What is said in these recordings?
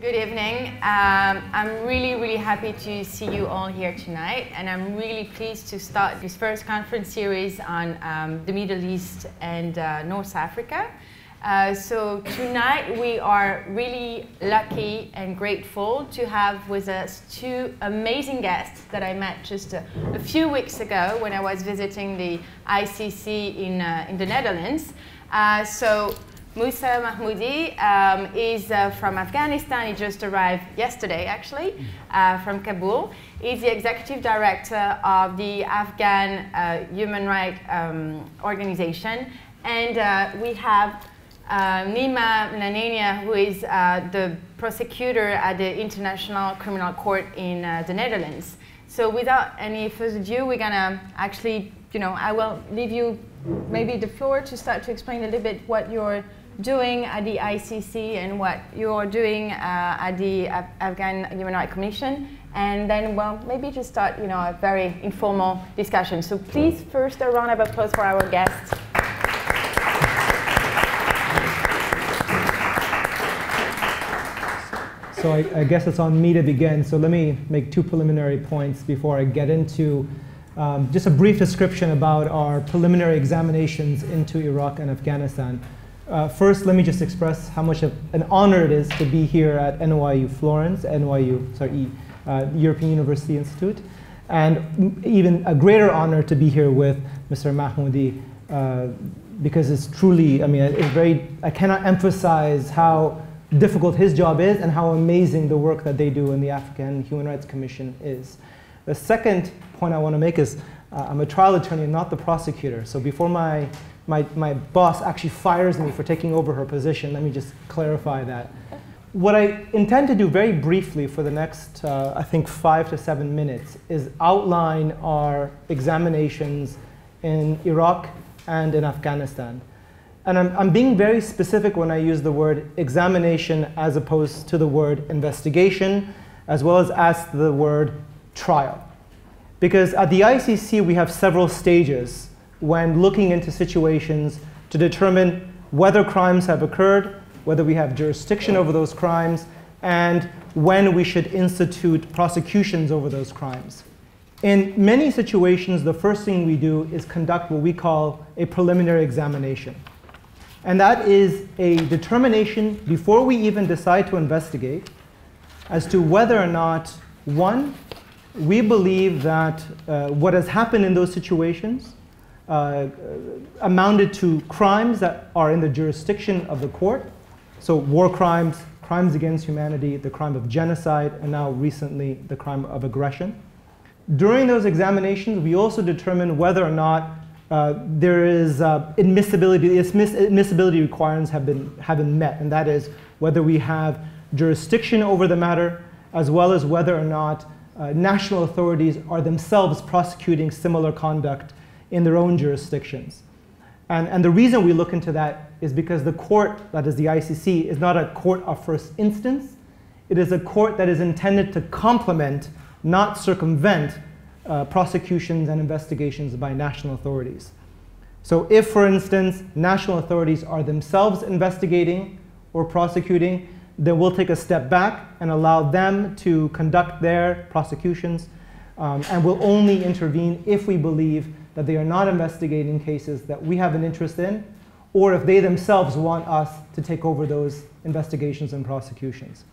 Good evening. Um, I'm really, really happy to see you all here tonight, and I'm really pleased to start this first conference series on um, the Middle East and uh, North Africa. Uh, so tonight we are really lucky and grateful to have with us two amazing guests that I met just a, a few weeks ago when I was visiting the ICC in, uh, in the Netherlands. Uh, so Musa Mahmodi um, is uh, from Afghanistan. He just arrived yesterday, actually, uh, from Kabul. He's the executive director of the Afghan uh, Human Rights um, Organization. And uh, we have uh, Nema Milaninia, who is uh, the prosecutor at the International Criminal Court in the Netherlands. So without any further ado, we're going to actually, you know, I will leave you maybe the floor to start to explain a little bit what you're doing at the ICC and what you're doing uh, at the Af Afghan Human Rights Commission. And then, well, maybe just start, you know, a very informal discussion. So please, first, a round of applause for our guests. So I, I, guess it's on me to begin. So let me make two preliminary points before I get into um, just a brief description about our preliminary examinations into Iraq and Afghanistan. Uh, first, let me just express how much of an honor it is to be here at NYU Florence, NYU, sorry, uh, European University Institute, and even a greater honor to be here with Mr. Mahmodi, uh, because it's truly, I mean, it's very, I cannot emphasize how difficult his job is and how amazing the work that they do in the Afghan Human Rights Commission is. The second point I want to make is uh, I'm a trial attorney, not the prosecutor. So before my my, my boss actually fires me for taking over her position. Let me just clarify that. What I intend to do very briefly for the next, uh, I think, five to seven minutes is outline our examinations in Iraq and in Afghanistan. And I'm, I'm being very specific when I use the word examination as opposed to the word investigation, as well as as the word trial. Because at the ICC, we have several stages when looking into situations to determine whether crimes have occurred, whether we have jurisdiction over those crimes, and when we should institute prosecutions over those crimes. In many situations, the first thing we do is conduct what we call a preliminary examination. And that is a determination before we even decide to investigate as to whether or not, one, we believe that uh, what has happened in those situations uh, amounted to crimes that are in the jurisdiction of the court. So war crimes, crimes against humanity, the crime of genocide, and now recently the crime of aggression. During those examinations, we also determine whether or not uh, there is uh, admissibility, admissibility requirements have been, have been met, and that is whether we have jurisdiction over the matter, as well as whether or not uh, national authorities are themselves prosecuting similar conduct in their own jurisdictions. And, and the reason we look into that is because the court, that is the ICC, is not a court of first instance. It is a court that is intended to complement, not circumvent, uh, prosecutions and investigations by national authorities. So if, for instance, national authorities are themselves investigating or prosecuting, then we'll take a step back and allow them to conduct their prosecutions, um, and we'll only intervene if we believe that they are not investigating cases that we have an interest in, or if they themselves want us to take over those investigations and prosecutions.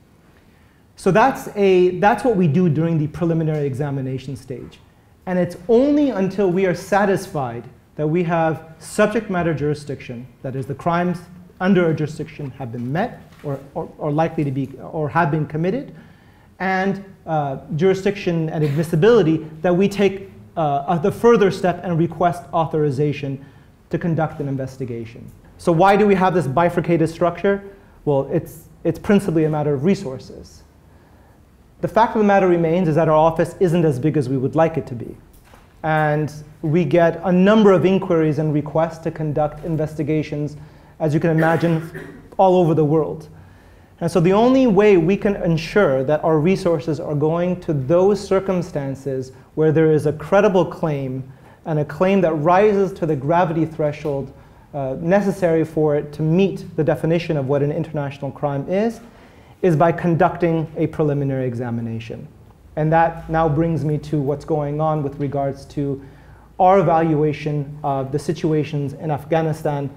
So that's, a, that's what we do during the preliminary examination stage. And it's only until we are satisfied that we have subject matter jurisdiction, that is, the crimes under our jurisdiction have been met or, or, or likely to be or have been committed, and uh, jurisdiction and admissibility, that we take uh, the further step and request authorization to conduct an investigation. So why do we have this bifurcated structure? Well, it's, it's principally a matter of resources. The fact of the matter remains is that our office isn't as big as we would like it to be. And we get a number of inquiries and requests to conduct investigations, as you can imagine, all over the world. And so the only way we can ensure that our resources are going to those circumstances where there is a credible claim and a claim that rises to the gravity threshold uh, necessary for it to meet the definition of what an international crime is, is by conducting a preliminary examination. And that now brings me to what's going on with regards to our evaluation of the situations in Afghanistan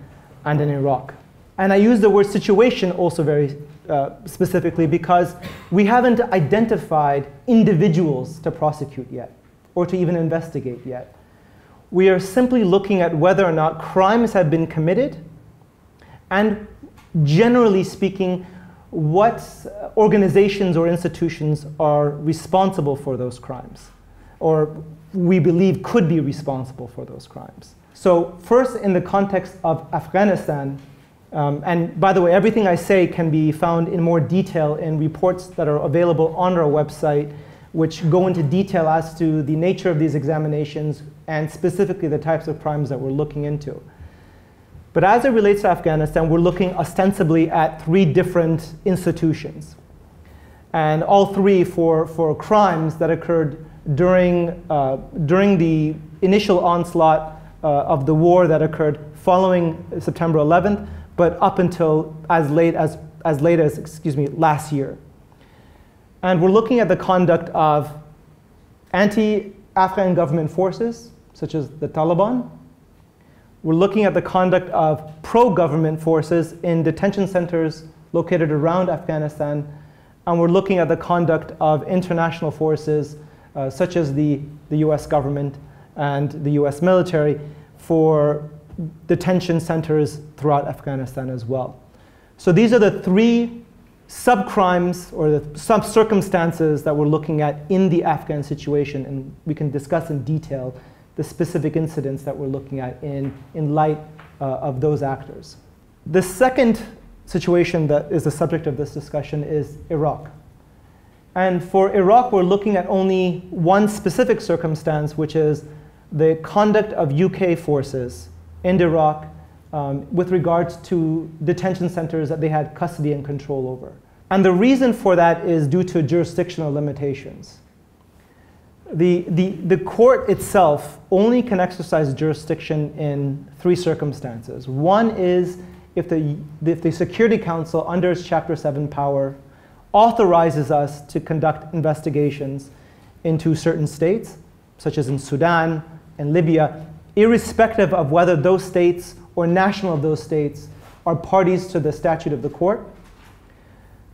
and in Iraq. And I use the word situation also very uh, specifically because we haven't identified individuals to prosecute yet or to even investigate yet. We are simply looking at whether or not crimes have been committed and generally speaking, what organizations or institutions are responsible for those crimes or we believe could be responsible for those crimes. So first in the context of Afghanistan, um, and by the way, everything I say can be found in more detail in reports that are available on our website, which go into detail as to the nature of these examinations and specifically the types of crimes that we're looking into. But as it relates to Afghanistan, we're looking ostensibly at three different institutions. And all three for, for crimes that occurred during, uh, during the initial onslaught uh, of the war that occurred following September 11th, but up until as late as, as late as, excuse me, last year. And we're looking at the conduct of anti-Afghan government forces, such as the Taliban. We're looking at the conduct of pro-government forces in detention centers located around Afghanistan. And we're looking at the conduct of international forces, uh, such as the, the US government and the US military, for detention centers throughout Afghanistan as well. So these are the three subcrimes or the sub circumstances that we're looking at in the Afghan situation, and we can discuss in detail the specific incidents that we're looking at in, in light uh, of those actors. The second situation that is the subject of this discussion is Iraq. And for Iraq, we're looking at only one specific circumstance, which is the conduct of UK forces in Iraq um, with regards to detention centers that they had custody and control over. And the reason for that is due to jurisdictional limitations. The, the, the court itself only can exercise jurisdiction in three circumstances. One is if the, if the Security Council, under its Chapter 7 power, authorizes us to conduct investigations into certain states, such as in Sudan and Libya, irrespective of whether those states or national of those states are parties to the statute of the court.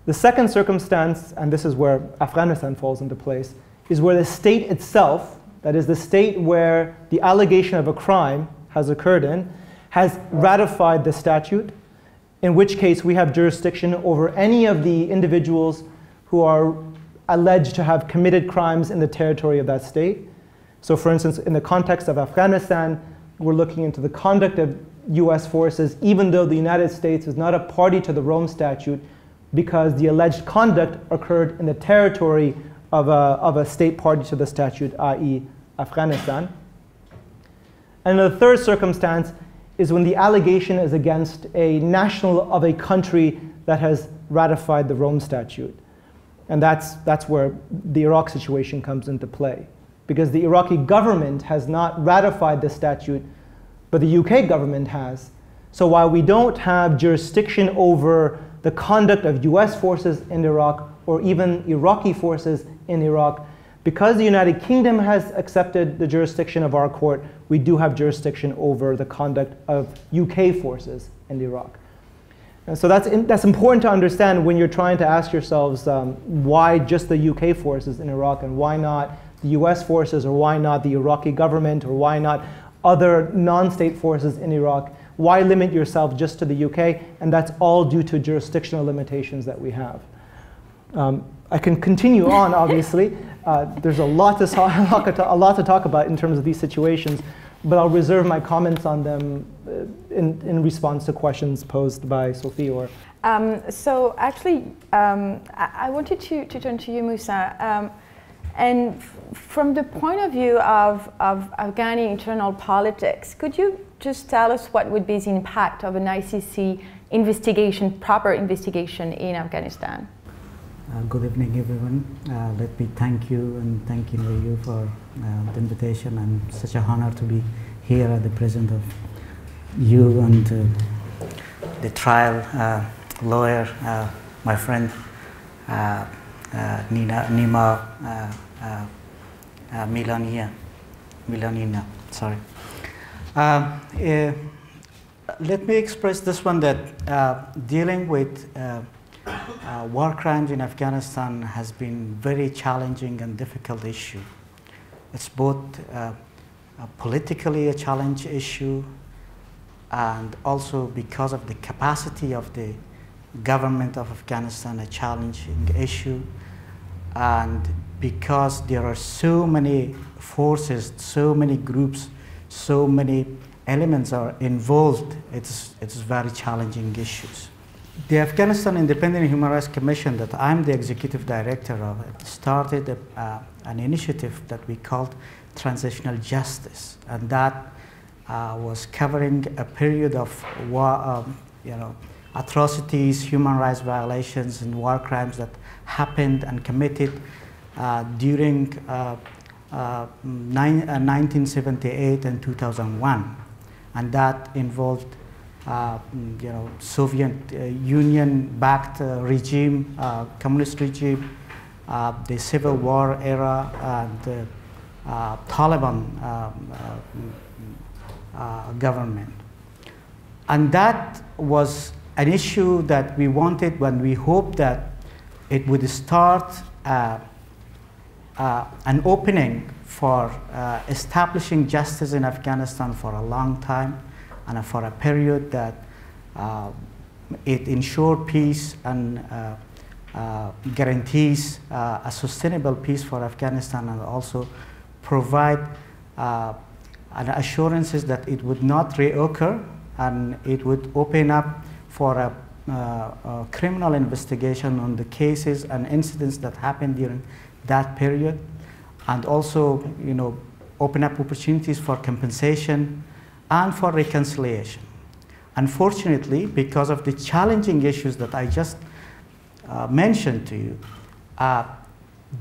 The second circumstance, and this is where Afghanistan falls into place, is where the state itself, that is the state where the allegation of a crime has occurred in, has ratified the statute, in which case we have jurisdiction over any of the individuals who are alleged to have committed crimes in the territory of that state. So for instance, in the context of Afghanistan, we're looking into the conduct of US forces, even though the United States is not a party to the Rome Statute, because the alleged conduct occurred in the territory of a, of a state party to the statute, i.e. Afghanistan. And the third circumstance is when the allegation is against a national of a country that has ratified the Rome Statute. And that's, that's where the Iraq situation comes into play because the Iraqi government has not ratified the statute, but the UK government has. So while we don't have jurisdiction over the conduct of US forces in Iraq or even Iraqi forces in Iraq, because the United Kingdom has accepted the jurisdiction of our court, we do have jurisdiction over the conduct of UK forces in Iraq. And so that's, in, that's important to understand when you're trying to ask yourselves um, why just the UK forces in Iraq and why not the US forces, or why not the Iraqi government, or why not other non-state forces in Iraq? Why limit yourself just to the UK? And that's all due to jurisdictional limitations that we have. Um, I can continue on, obviously. Uh, there's a lot, to, a lot to talk about in terms of these situations, but I'll reserve my comments on them uh, in, in response to questions posed by Sophie or. Um, so actually, um, I, I, wanted to, to turn to you, Musa. And from the point of view of, of Afghani internal politics, could you just tell us what would be the impact of an ICC investigation, proper investigation in Afghanistan? Uh, good evening, everyone. Uh, let me thank you and thank you for uh, the invitation. I'm such a honor to be here at the presence of you and uh, the trial uh, lawyer, uh, my friend Nina, Nema Milania, Milanina, sorry. Uh, let me express this one that uh, dealing with uh, uh, war crimes in Afghanistan has been very challenging and difficult issue. It's both politically a challenge issue and also because of the capacity of the government of Afghanistan a challenging issue and because there are so many forces, so many groups, so many elements are involved, it's, it's very challenging issues. The Afghanistan Independent Human Rights Commission that I'm the executive director of it, started a, uh, an initiative that we called Transitional Justice, and that uh, was covering a period of war, um, you know, atrocities, human rights violations, and war crimes that happened and committed during uh, uh, nine, 1978 and 2001 and that involved uh, you know, Soviet uh, Union-backed uh, regime, uh, communist regime, uh, the Civil War era, and uh, Taliban um, government. And that was an issue that we wanted when we hoped that it would start an opening for uh, establishing justice in Afghanistan for a long time and for a period that uh, it ensured peace and uh, uh guarantees uh, a sustainable peace for Afghanistan and also provide uh, assurances that it would not reoccur and it would open up for a, a criminal investigation on the cases and incidents that happened during that period and also you know, open up opportunities for compensation and for reconciliation. Unfortunately, because of the challenging issues that I just uh, mentioned to you, uh,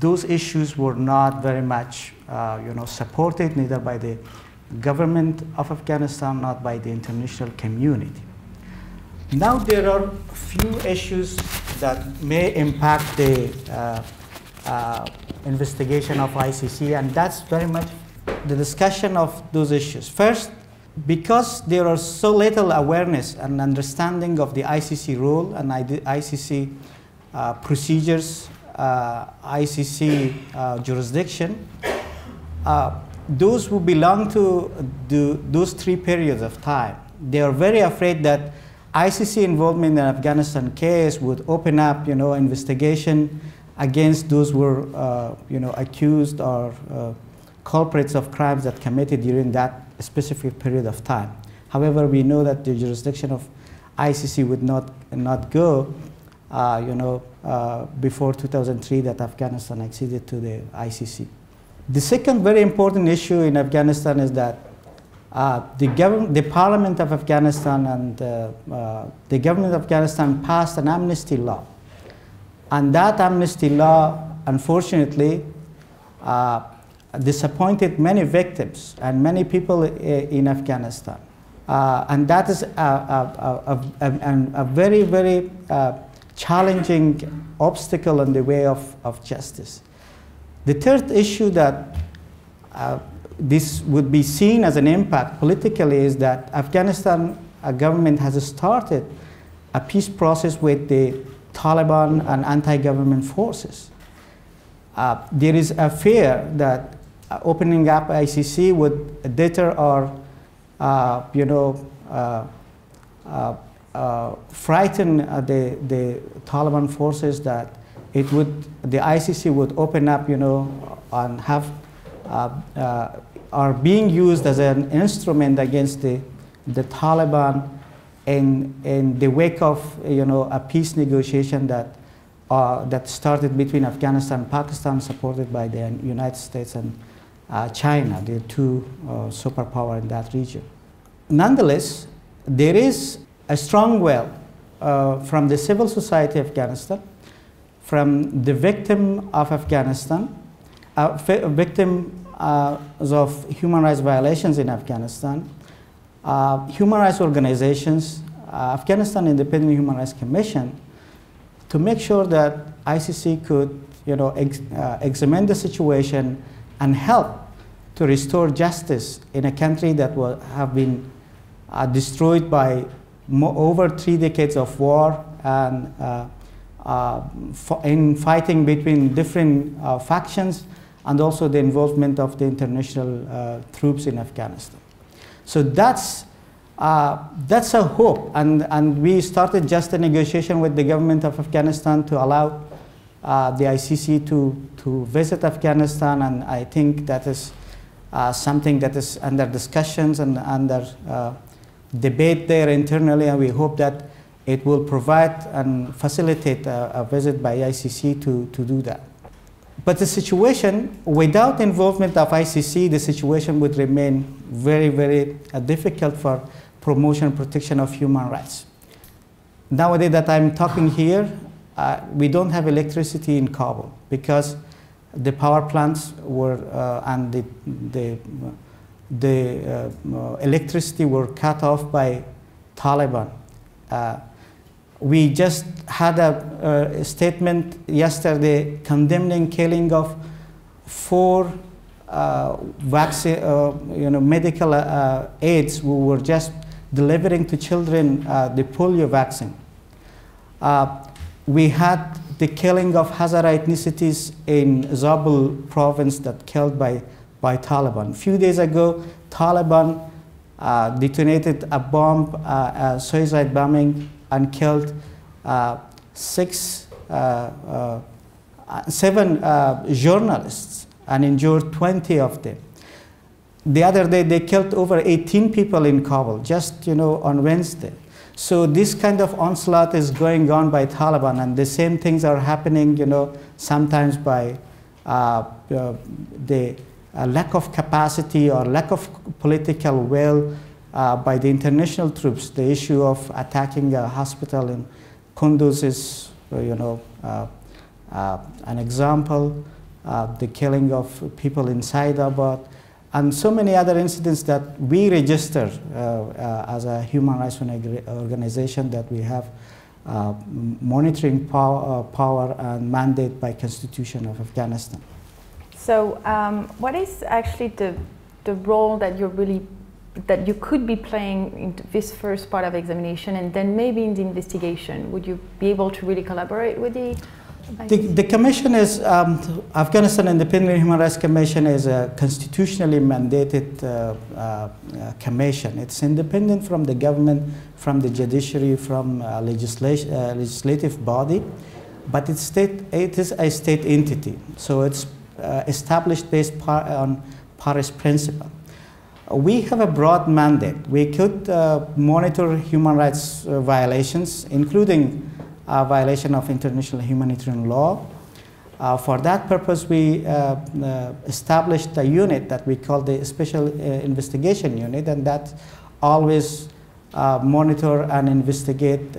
those issues were not very much uh, you know, supported neither by the government of Afghanistan, not by the international community. Now there are few issues that may impact the uh, investigation of ICC, and that's very much the discussion of those issues. First, because there are so little awareness and understanding of the ICC role and ICC uh, procedures, uh, ICC uh, jurisdiction, uh, those who belong to the, those three periods of time, they are very afraid that ICC involvement in Afghanistan case would open up, you know, investigation against those who were uh, you know, accused or uh, culprits of crimes that committed during that specific period of time. However, we know that the jurisdiction of ICC would not, not go uh, you know, uh, before 2003 that Afghanistan acceded to the ICC. The second very important issue in Afghanistan is that uh, the, the parliament of Afghanistan and uh, the government of Afghanistan passed an amnesty law and that amnesty law, unfortunately, uh, disappointed many victims and many people in Afghanistan. Uh, and that is a, a, a, a very, very uh, challenging obstacle in the way of, of justice. The third issue that uh, this would be seen as an impact politically is that Afghanistan government has started a peace process with the Taliban and anti-government forces. Uh, there is a fear that uh, opening up ICC would deter or, uh, you know, uh, uh, uh, frighten the, the Taliban forces that it would, the ICC would open up, you know, and have, are being used as an instrument against the, the Taliban in, in the wake of you know, a peace negotiation that, uh, that started between Afghanistan and Pakistan, supported by the United States and uh, China, the two uh, superpower in that region. Nonetheless, there is a strong will uh, from the civil society of Afghanistan, from the victim of Afghanistan, uh, victim uh, of human rights violations in Afghanistan, uh, human rights organizations, uh, Afghanistan Independent Human Rights Commission, to make sure that ICC could, you know, ex uh, examine the situation and help to restore justice in a country that will have been uh, destroyed by over three decades of war and uh, in fighting between different factions and also the involvement of the international troops in Afghanistan. So that's, uh, that's a hope. And, and we started just a negotiation with the government of Afghanistan to allow the ICC to, to visit Afghanistan. And I think that is uh, something that is under discussions and under uh, debate there internally, and we hope that it will provide and facilitate a, a, visit by ICC to, to do that. But the situation, without involvement of ICC, the situation would remain very, very uh, difficult for promotion and protection of human rights. Nowadays that I'm talking here, uh, we don't have electricity in Kabul because the power plants were uh, and the, the, the uh, electricity were cut off by Taliban. Uh, we just had a, a, statement yesterday condemning killing of four uh, vaccine, uh, you know, medical uh, aides who were just delivering to children the polio vaccine. we had the killing of Hazara ethnicities in Zabul province that killed by, by Taliban. A few days ago, Taliban uh, detonated a bomb, uh, a suicide bombing, and killed uh, six, uh, uh, seven journalists and injured 20 of them. The other day, they killed over 18 people in Kabul, just you know, on Wednesday. So this kind of onslaught is going on by Taliban, and the same things are happening, you know, sometimes by uh, uh, the uh, lack of capacity or lack of political will uh, by the international troops. The issue of attacking a hospital in Kunduz is, uh, you know, uh, an example. the killing of people in Saidabad and so many other incidents that we register as a human rights organization that we have uh, monitoring power, uh, power, and mandate by constitution of Afghanistan. So um, what is actually the, the role that you're really that you could be playing in this first part of examination and then maybe in the investigation? Would you be able to really collaborate with the the, the commission is, um, Afghanistan Independent Human Rights Commission is a constitutionally mandated uh, uh, commission. It's independent from the government, from the judiciary, from a legislation, uh, legislative body, but it's state, it is a state entity. So it's uh, established based par on Paris principle. We have a broad mandate. We could uh, monitor human rights uh, violations, including a violation of international humanitarian law. Uh, for that purpose, we uh, uh, established a unit that we call the Special Investigation Unit, and that always monitor and investigate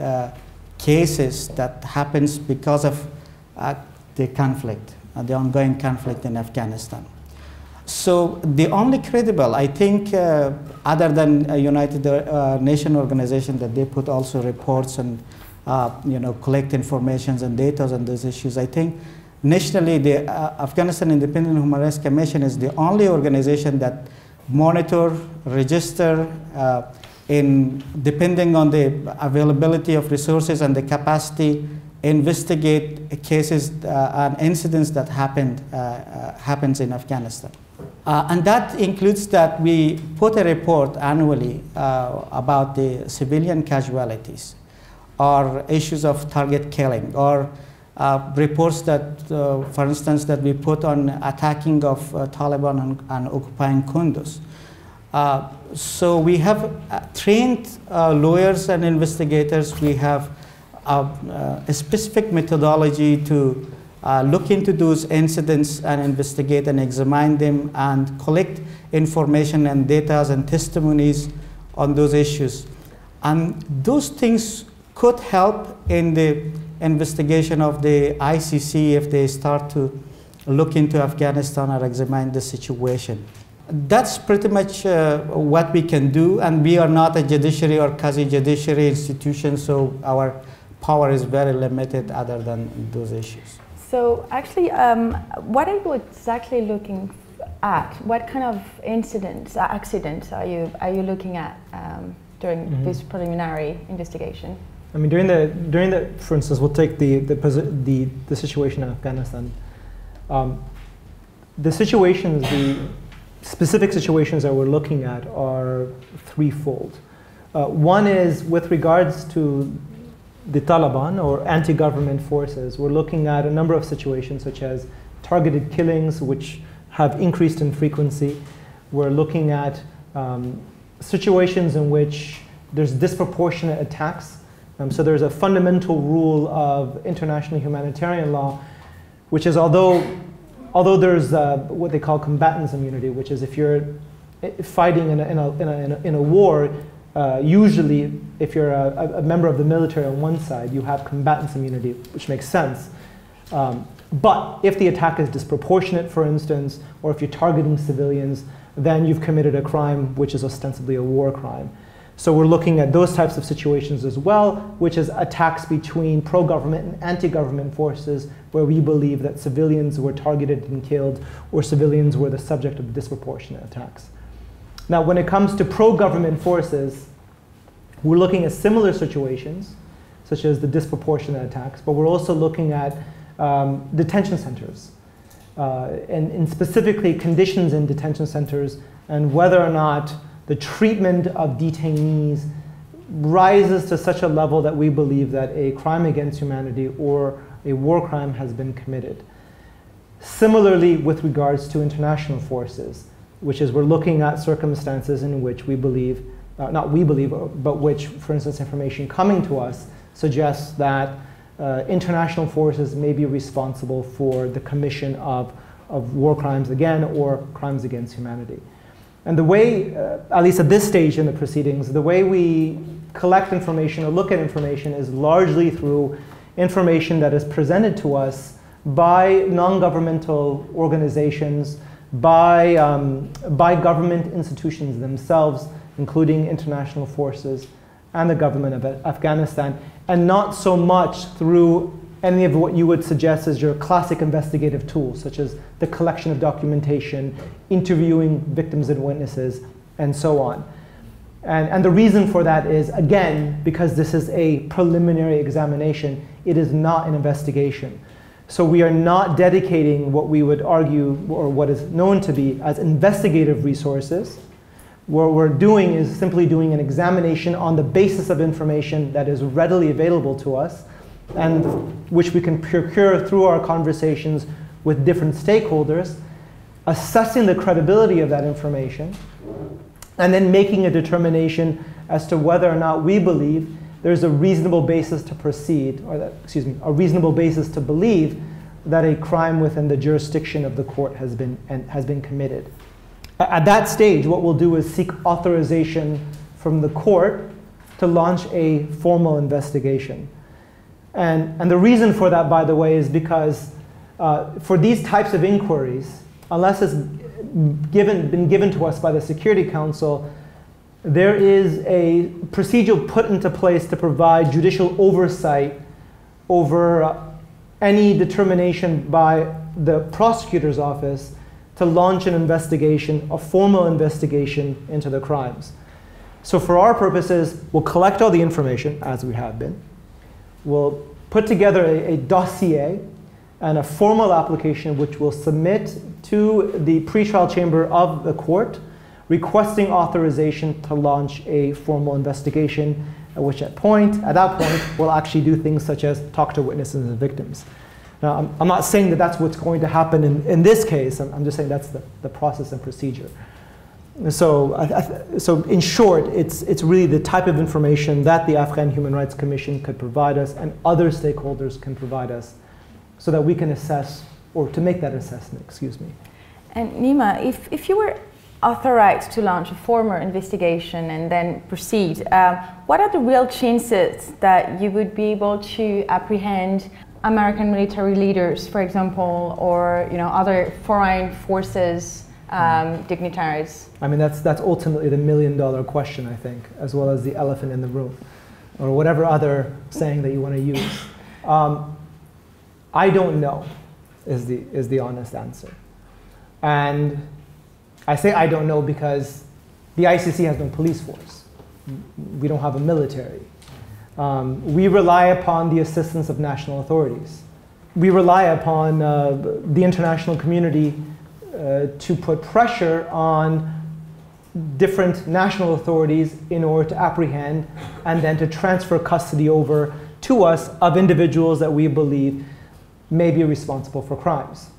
cases that happens because of the conflict, the ongoing conflict in Afghanistan. So the only credible, I think, other than a United Nations organization that they put also reports and uh, you know, collect information and data on those issues. I think nationally, the uh, Afghanistan Independent Human Rights Commission is the only organization that monitor, register, uh, in depending on the availability of resources and the capacity, investigate cases uh, and incidents that happened uh, uh, happens in Afghanistan. And that includes that we put a report annually about the civilian casualties or issues of target killing or uh, reports that, uh, for instance, that we put on attacking of uh, Taliban and, and, occupying Kunduz. Uh, so we have uh, trained uh, lawyers and investigators. We have a specific methodology to look into those incidents and investigate and examine them and collect information and data and testimonies on those issues. And those things could help in the investigation of the ICC if they start to look into Afghanistan or examine the situation. That's pretty much uh, what we can do, and we are not a judiciary or quasi-judiciary institution, so our power is very limited other than those issues. So actually, um, what are you exactly looking at? What kind of incidents, uh, accidents are you are you looking at um, during Mhm. this preliminary investigation? I mean, during the during the, for instance, we'll take the the the, the situation in Afghanistan. Um, the situations, the specific situations that we're looking at are threefold. Uh, one is with regards to the Taliban or anti-government forces. We're looking at a number of situations such as targeted killings, which have increased in frequency. We're looking at um, situations in which there's disproportionate attacks. Um, so there's a fundamental rule of international humanitarian law, which is although, although there's uh, what they call combatants immunity, which is if you're fighting in a, in a, in a, in a war, uh, usually if you're a, a member of the military on one side, you have combatants immunity, which makes sense. Um, but if the attack is disproportionate, for instance, or if you're targeting civilians, then you've committed a crime which is ostensibly a war crime. So we're looking at those types of situations as well, which is attacks between pro-government and anti-government forces where we believe that civilians were targeted and killed or civilians were the subject of disproportionate attacks. Now, when it comes to pro-government forces, we're looking at similar situations, such as the disproportionate attacks, but we're also looking at um, detention centers, uh, and, and specifically conditions in detention centers and whether or not the treatment of detainees rises to such a level that we believe that a crime against humanity or a war crime has been committed. Similarly, with regards to international forces, which is we're looking at circumstances in which we believe, uh, not we believe, but which, for instance, information coming to us suggests that uh, international forces may be responsible for the commission of, of war crimes again or crimes against humanity. And the way, uh, at least at this stage in the proceedings, the way we collect information or look at information is largely through information that is presented to us by non-governmental organizations, by, um, by government institutions themselves, including international forces and the government of Afghanistan, and not so much through any of what you would suggest as your classic investigative tools, such as the collection of documentation, interviewing victims and witnesses, and so on. And, and the reason for that is, again, because this is a preliminary examination, it is not an investigation. So we are not dedicating what we would argue, or what is known to be as investigative resources. What we're doing is simply doing an examination on the basis of information that is readily available to us and which we can procure through our conversations with different stakeholders, assessing the credibility of that information, and then making a determination as to whether or not we believe there's a reasonable basis to proceed, or that, excuse me, a reasonable basis to believe that a crime within the jurisdiction of the court has been, and has been committed. At that stage, what we'll do is seek authorization from the court to launch a formal investigation. And, and the reason for that, by the way, is because uh, for these types of inquiries, unless it's given, been given to us by the Security Council, there is a procedure put into place to provide judicial oversight over uh, any determination by the prosecutor's office to launch an investigation, a formal investigation into the crimes. So for our purposes, we'll collect all the information, as we have been. We'll put together a, a dossier and a formal application which we'll submit to the pretrial chamber of the court requesting authorization to launch a formal investigation, at which at point, at that point, we'll actually do things such as talk to witnesses and victims. Now, I'm, I'm not saying that that's what's going to happen in, in this case, I'm, I'm just saying that's the, the process and procedure. So, so in short, it's, it's really the type of information that the Afghan Human Rights Commission could provide us and other stakeholders can provide us so that we can assess, or to make that assessment, excuse me. And Nema, if, if you were authorized to launch a formal investigation and then proceed, uh, what are the real chances that you would be able to apprehend American military leaders, for example, or you know, other foreign forces um, dignitaries? I mean, that's, that's ultimately the million dollar question, I think, as well as the elephant in the room, or whatever other saying that you want to use. Um, I don't know. is the, is the honest answer. And I say I don't know because the ICC has no police force. We don't have a military. Um, we rely upon the assistance of national authorities. We rely upon uh, the international community uh, to put pressure on different national authorities in order to apprehend and then to transfer custody over to us of individuals that we believe may be responsible for crimes.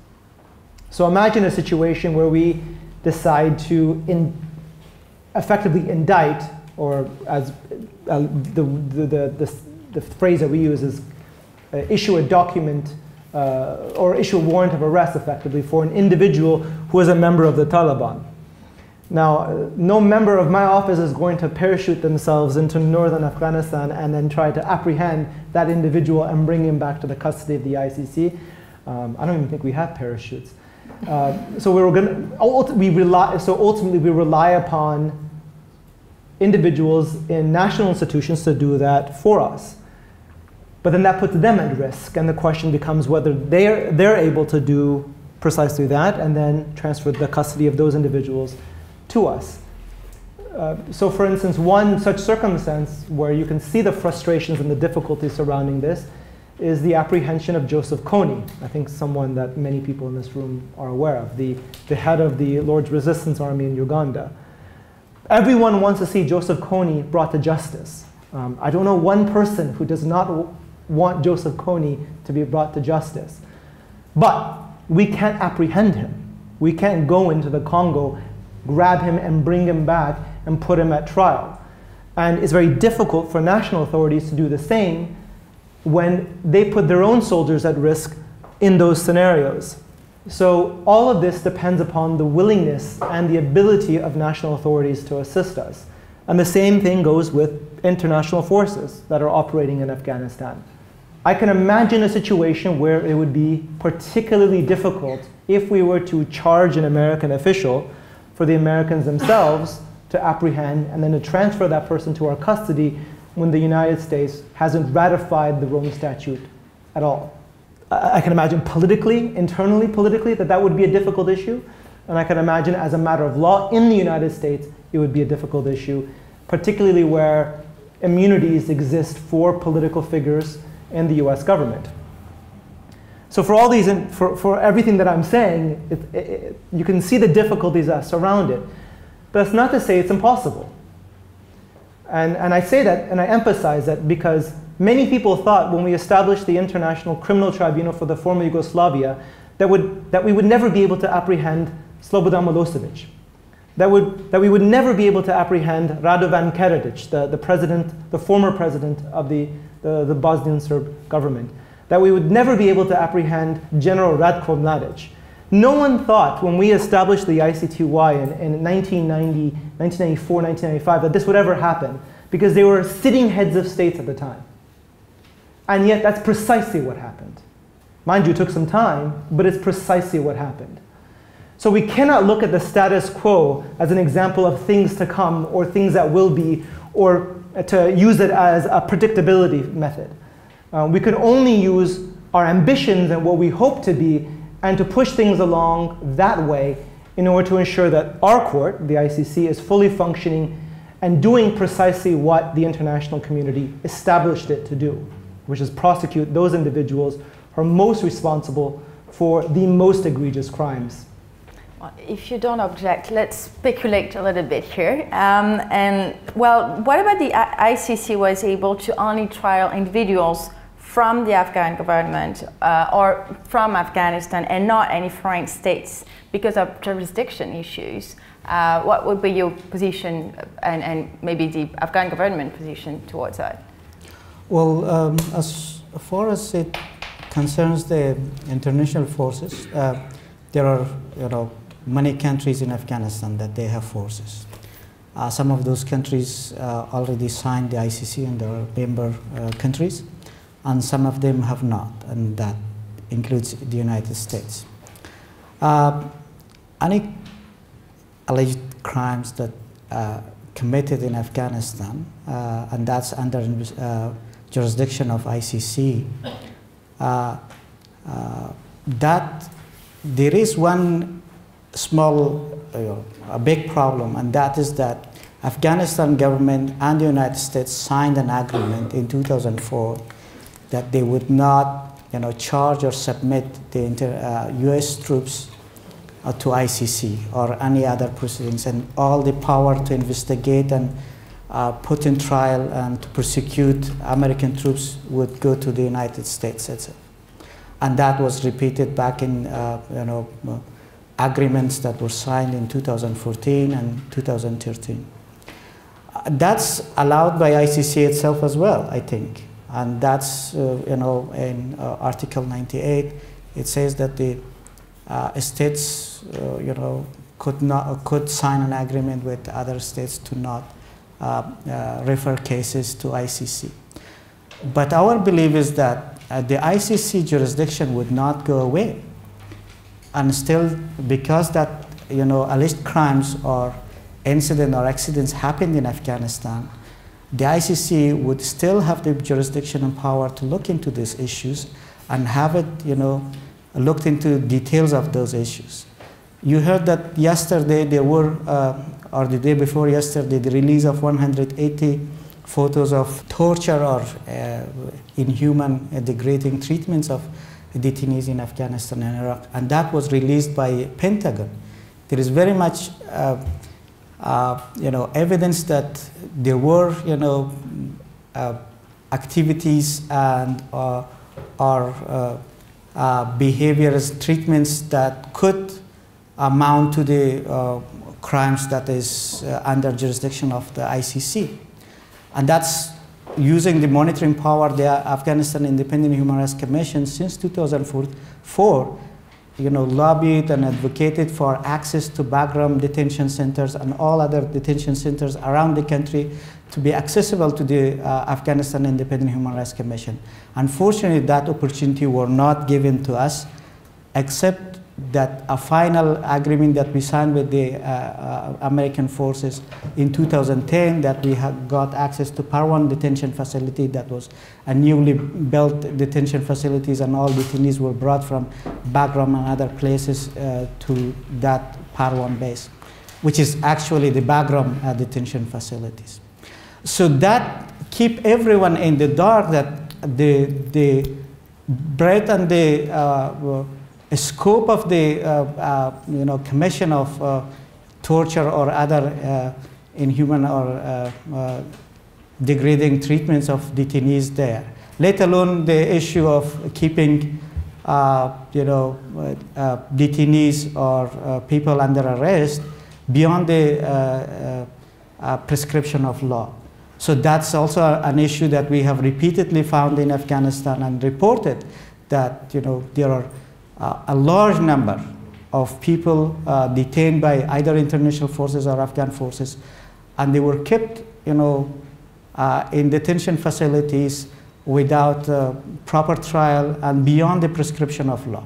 So imagine a situation where we decide to in effectively indict, or as uh, the, the, the, the, phrase that we use is uh, issue a document uh, or issue a warrant of arrest effectively for an individual who is a member of the Taliban. Now, uh, no member of my office is going to parachute themselves into northern Afghanistan and then try to apprehend that individual and bring him back to the custody of the ICC. Um, I don't even think we have parachutes. Uh, so we going to, we rely, so ultimately we rely upon individuals in national institutions to do that for us. But then that puts them at risk, and the question becomes whether they're, they're able to do precisely that and then transfer the custody of those individuals to us. Uh, so, for instance, one such circumstance where you can see the frustrations and the difficulties surrounding this is the apprehension of Joseph Kony. I think someone that many people in this room are aware of, the, the head of the Lord's Resistance Army in Uganda. Everyone wants to see Joseph Kony brought to justice. Um, I don't know one person who does not want Joseph Kony to be brought to justice. But we can't apprehend him. We can't go into the Congo, grab him, and bring him back and put him at trial. And it's very difficult for national authorities to do the same when they put their own soldiers at risk in those scenarios. So all of this depends upon the willingness and the ability of national authorities to assist us. And the same thing goes with international forces that are operating in Afghanistan. I can imagine a situation where it would be particularly difficult if we were to charge an American official for the Americans themselves to apprehend and then to transfer that person to our custody when the United States hasn't ratified the Rome Statute at all. I can imagine politically, internally politically, that that would be a difficult issue. And I can imagine as a matter of law in the United States, it would be a difficult issue, particularly where immunities exist for political figures in the US government. So for all these, for, for everything that I'm saying, it, it, you can see the difficulties that surround it. But that's not to say it's impossible. And, and I say that and I emphasize that because Many people thought when we established the International Criminal Tribunal for the former Yugoslavia that, would, that we would never be able to apprehend Slobodan Milosevic. That, would, that we would never be able to apprehend Radovan Karadzic, the, the president, the former president of the, the, the Bosnian Serb government. That we would never be able to apprehend General Ratko Mladic. No one thought when we established the ICTY in, in 1990, 1994, 1995 that this would ever happen because they were sitting heads of states at the time. And yet, that's precisely what happened. Mind you, it took some time, but it's precisely what happened. So we cannot look at the status quo as an example of things to come or things that will be, or to use it as a predictability method. Uh, we can only use our ambitions and what we hope to be and to push things along that way in order to ensure that our court, the ICC, is fully functioning and doing precisely what the international community established it to do which is prosecute those individuals who are most responsible for the most egregious crimes. If you don't object, let's speculate a little bit here. Um, and well, what about the ICC was able to only trial individuals from the Afghan government uh, or from Afghanistan and not any foreign states because of jurisdiction issues? Uh, what would be your position and, and maybe the Afghan government position towards that? Well, um, as far as it concerns the international forces, uh, there are you know many countries in Afghanistan that they have forces. Uh, some of those countries uh, already signed the ICC and they are member uh, countries, and some of them have not, and that includes the United States. Uh, any alleged crimes that uh, committed in Afghanistan, and that's under jurisdiction of ICC, uh, uh, that there is one small, uh, a big problem, and that is that Afghanistan government and the United States signed an agreement in 2004 that they would not, you know, charge or submit the inter, uh, U.S. troops uh, to ICC or any other proceedings, and all the power to investigate and uh, put in trial and to prosecute American troops would go to the United States. Itself. And that was repeated back in, uh, you know, uh, agreements that were signed in 2014 and 2013. Uh, that's allowed by ICC itself as well, I think. And that's, uh, you know, in uh, Article 98, it says that the states, you know, could, not, could sign an agreement with other states to not uh, uh, refer cases to ICC. But our belief is that uh, the ICC jurisdiction would not go away. And still, because that, you know, alleged crimes or incident or accidents happened in Afghanistan, the ICC would still have the jurisdiction and power to look into these issues and have it, you know, looked into details of those issues. You heard that yesterday there were uh, or the day before yesterday, the release of 180 photos of torture or uh, inhuman, uh, degrading treatments of detainees in Afghanistan and Iraq, and that was released by Pentagon. There is very much, uh, uh you know, evidence that there were, you know, uh, activities and uh, or behaviors, treatments that could amount to the crimes that is uh, under jurisdiction of the ICC. And that's using the monitoring power the Afghanistan Independent Human Rights Commission since 2004 you know, lobbied and advocated for access to Bagram detention centers and all other detention centers around the country to be accessible to the uh, Afghanistan Independent Human Rights Commission. Unfortunately, that opportunity were not given to us, except that a final agreement that we signed with the uh, uh, American forces in 2010 that we have got access to Parwan detention facility that was a newly built detention facilities and all detainees were brought from Bagram and other places uh, to that Parwan base, which is actually the Bagram uh, detention facilities. So that keep everyone in the dark that the, the breadth and the uh, scope of the uh, uh, you know, commission of uh, torture or other inhuman or degrading treatments of detainees there, let alone the issue of keeping uh, you know, uh, detainees or uh, people under arrest beyond the prescription of law. So that's also an issue that we have repeatedly found in Afghanistan and reported that you know, there are uh, a large number of people uh, detained by either international forces or Afghan forces, and they were kept, you know, uh, in detention facilities without uh, proper trial and beyond the prescription of law.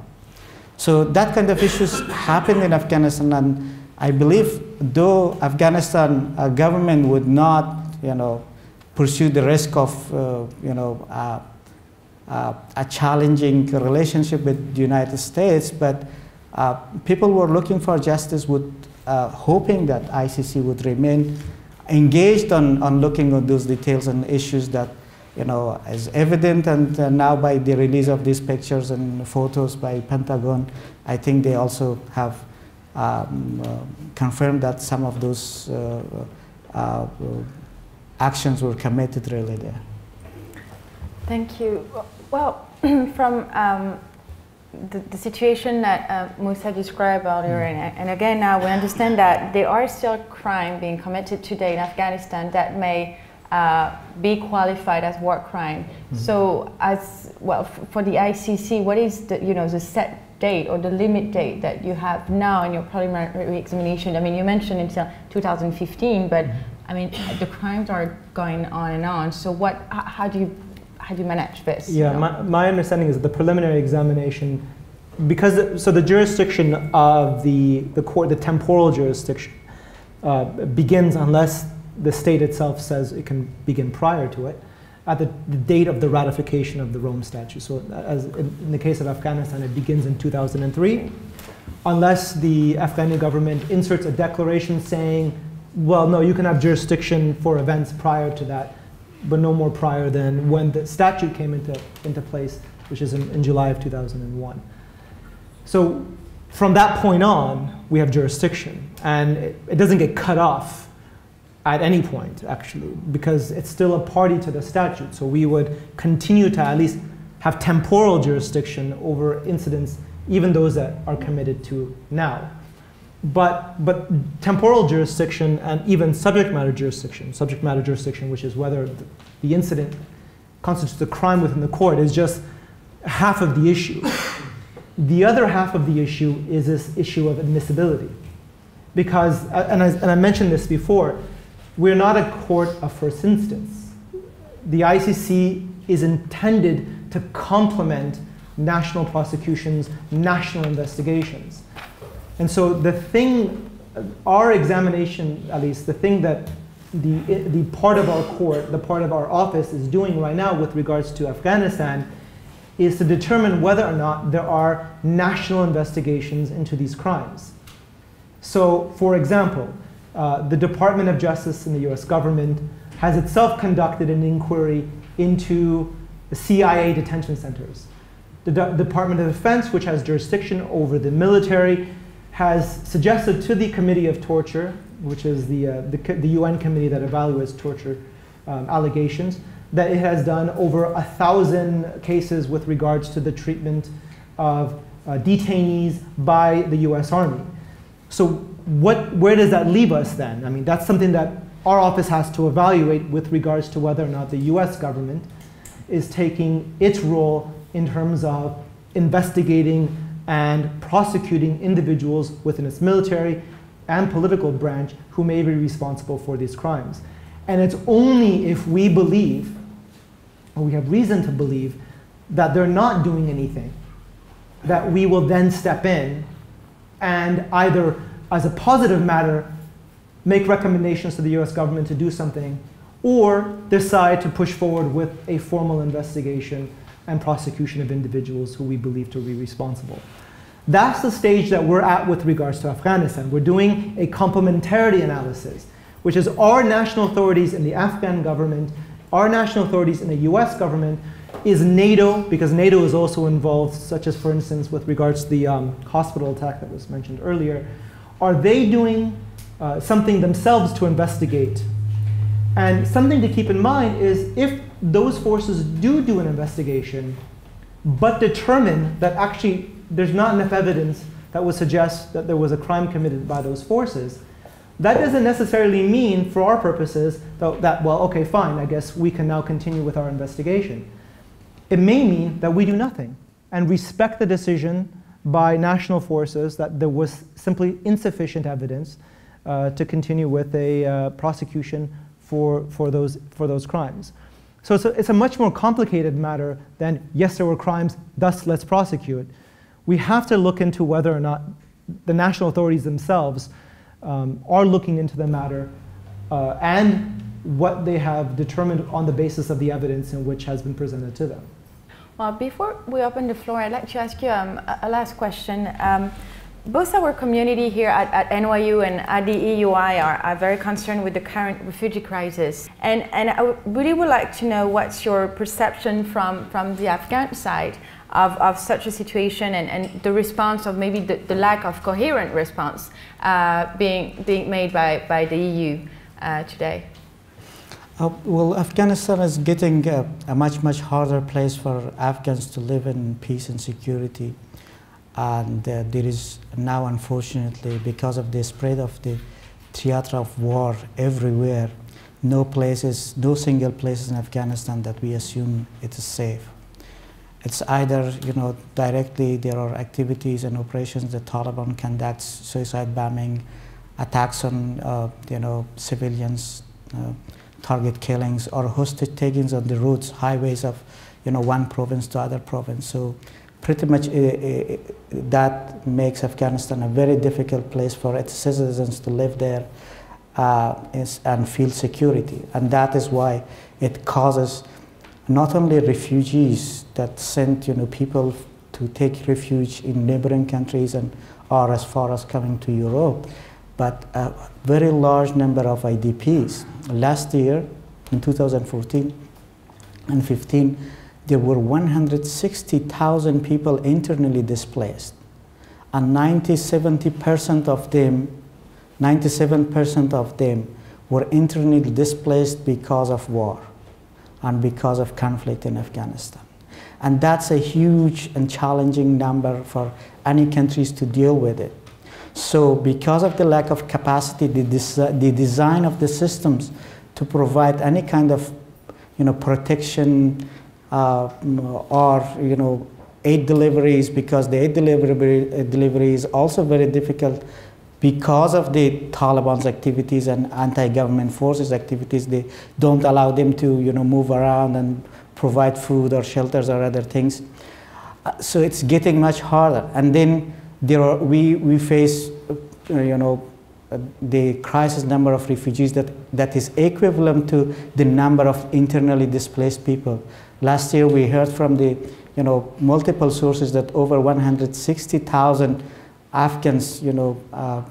So that kind of issues happened in Afghanistan, and I believe though Afghanistan uh, government would not, you know, pursue the risk of, uh, you know, uh, a challenging relationship with the United States, but uh, people were looking for justice, would, uh, hoping that ICC would remain engaged on, on looking at those details and issues that you know, is evident, and uh, now by the release of these pictures and photos by Pentagon, I think they also have um, uh, confirmed that some of those uh, actions were committed really there. Thank you. Well, from um, the, the, situation that uh, Musa described earlier, mm. and, and, again now we understand that there are still crime being committed today in Afghanistan that may uh, be qualified as war crime. Mm. So, as well for the ICC, what is the you know the set date or the limit date that you have now in your preliminary examination? I mean, you mentioned until 2015, but mm. I mean the crimes are going on and on. So, what? How do you how do you manage this? Yeah, you know? my, my understanding is that the preliminary examination, because so the jurisdiction of the the court, the temporal jurisdiction, uh, begins unless the state itself says it can begin prior to it. at the, the, date of the ratification of the Rome Statute. So, as in, in, the case of Afghanistan, it begins in 2003, unless the Afghani government inserts a declaration saying, well, no, you can have jurisdiction for events prior to that, but no more prior than when the statute came into, into place, which is in, in July of 2001. So, from that point on, we have jurisdiction, and it, it doesn't get cut off at any point, actually, because it's still a party to the statute. So we would continue to at least have temporal jurisdiction over incidents, even those that are committed to now. But, but temporal jurisdiction and even subject matter jurisdiction, subject matter jurisdiction, which is whether the, incident constitutes a crime within the court, is just half of the issue. The other half of the issue is this issue of admissibility. Because, and and I mentioned this before, we're not a court of first instance. The ICC is intended to complement national prosecutions, national investigations. And so the thing, our examination, at least, the thing that the, the part of our court, the part of our office is doing right now with regards to Afghanistan is to determine whether or not there are national investigations into these crimes. So, for example, uh, the Department of Justice in the US government has itself conducted an inquiry into CIA detention centers. The D Department of Defense, which has jurisdiction over the military, has suggested to the Committee of Torture, which is the, uh, the, the, UN committee that evaluates torture um, allegations, that it has done over a thousand cases with regards to the treatment of uh, detainees by the US Army. So what, where does that leave us then? I mean, that's something that our office has to evaluate with regards to whether or not the US government is taking its role in terms of investigating and prosecuting individuals within its military and political branch who may be responsible for these crimes. And it's only if we believe, or we have reason to believe, that they're not doing anything, that we will then step in and either as a positive matter, make recommendations to the US government to do something, or decide to push forward with a formal investigation and prosecution of individuals who we believe to be responsible. That's the stage that we're at with regards to Afghanistan. We're doing a complementarity analysis, which is our national authorities in the Afghan government, our national authorities in the US government, is NATO, because NATO is also involved, such as, for instance, with regards to the um, hospital attack that was mentioned earlier, are they doing uh, something themselves to investigate? And something to keep in mind is if those forces do do an investigation, but determine that actually there's not enough evidence that would suggest that there was a crime committed by those forces, that doesn't necessarily mean, for our purposes, that, that, well, okay, fine, I guess we can now continue with our investigation. It may mean that we do nothing and respect the decision by national forces that there was simply insufficient evidence uh, to continue with a uh, prosecution for, for, those, for those crimes. So it's a, it's a much more complicated matter than, yes, there were crimes, thus let's prosecute. We have to look into whether or not the national authorities themselves um, are looking into the matter uh, and what they have determined on the basis of the evidence in which has been presented to them. Well, before we open the floor, I'd like to ask you um, a last question. Um, both our community here at, at, NYU and at the EUI are, are, very concerned with the current refugee crisis. And, and I really would like to know what's your perception from, from the Afghan side of, of such a situation and, and the response of maybe the, the lack of coherent response uh, being, being made by, by the EU uh, today. Uh, well, Afghanistan is getting a, a, much, much harder place for Afghans to live in peace and security. And uh, there is now, unfortunately, because of the spread of the theater of war everywhere, no places, no single places in Afghanistan that we assume it is safe. It's either, you know, directly there are activities and operations the Taliban conducts, suicide bombing, attacks on, uh, you know, civilians, uh, target killings or hostage takings on the roads, highways of you know, one province to other province. So pretty much uh, uh, that makes Afghanistan a very difficult place for its citizens to live there uh, and feel security. And that is why it causes not only refugees that sent you know, people to take refuge in neighboring countries and or as far as coming to Europe, but a very large number of IDPs. Last year, in 2014 and 15, there were 160,000 people internally displaced, and 90, 70% of them, 97% of them were internally displaced because of war and because of conflict in Afghanistan. And that's a huge and challenging number for any countries to deal with it. So because of the lack of capacity, the, the design of the systems to provide any kind of you know, protection or you know, aid deliveries, because the aid delivery, uh, delivery is also very difficult because of the Taliban's activities and anti-government forces activities, they don't allow them to, you know, move around and provide food or shelters or other things. Uh, so it's getting much harder. And then there are, we, we face, uh, you know, uh, the crisis number of refugees that, that is equivalent to the number of internally displaced people. Last year we heard from the, you know, multiple sources that over 160,000 Afghans, you know, uh,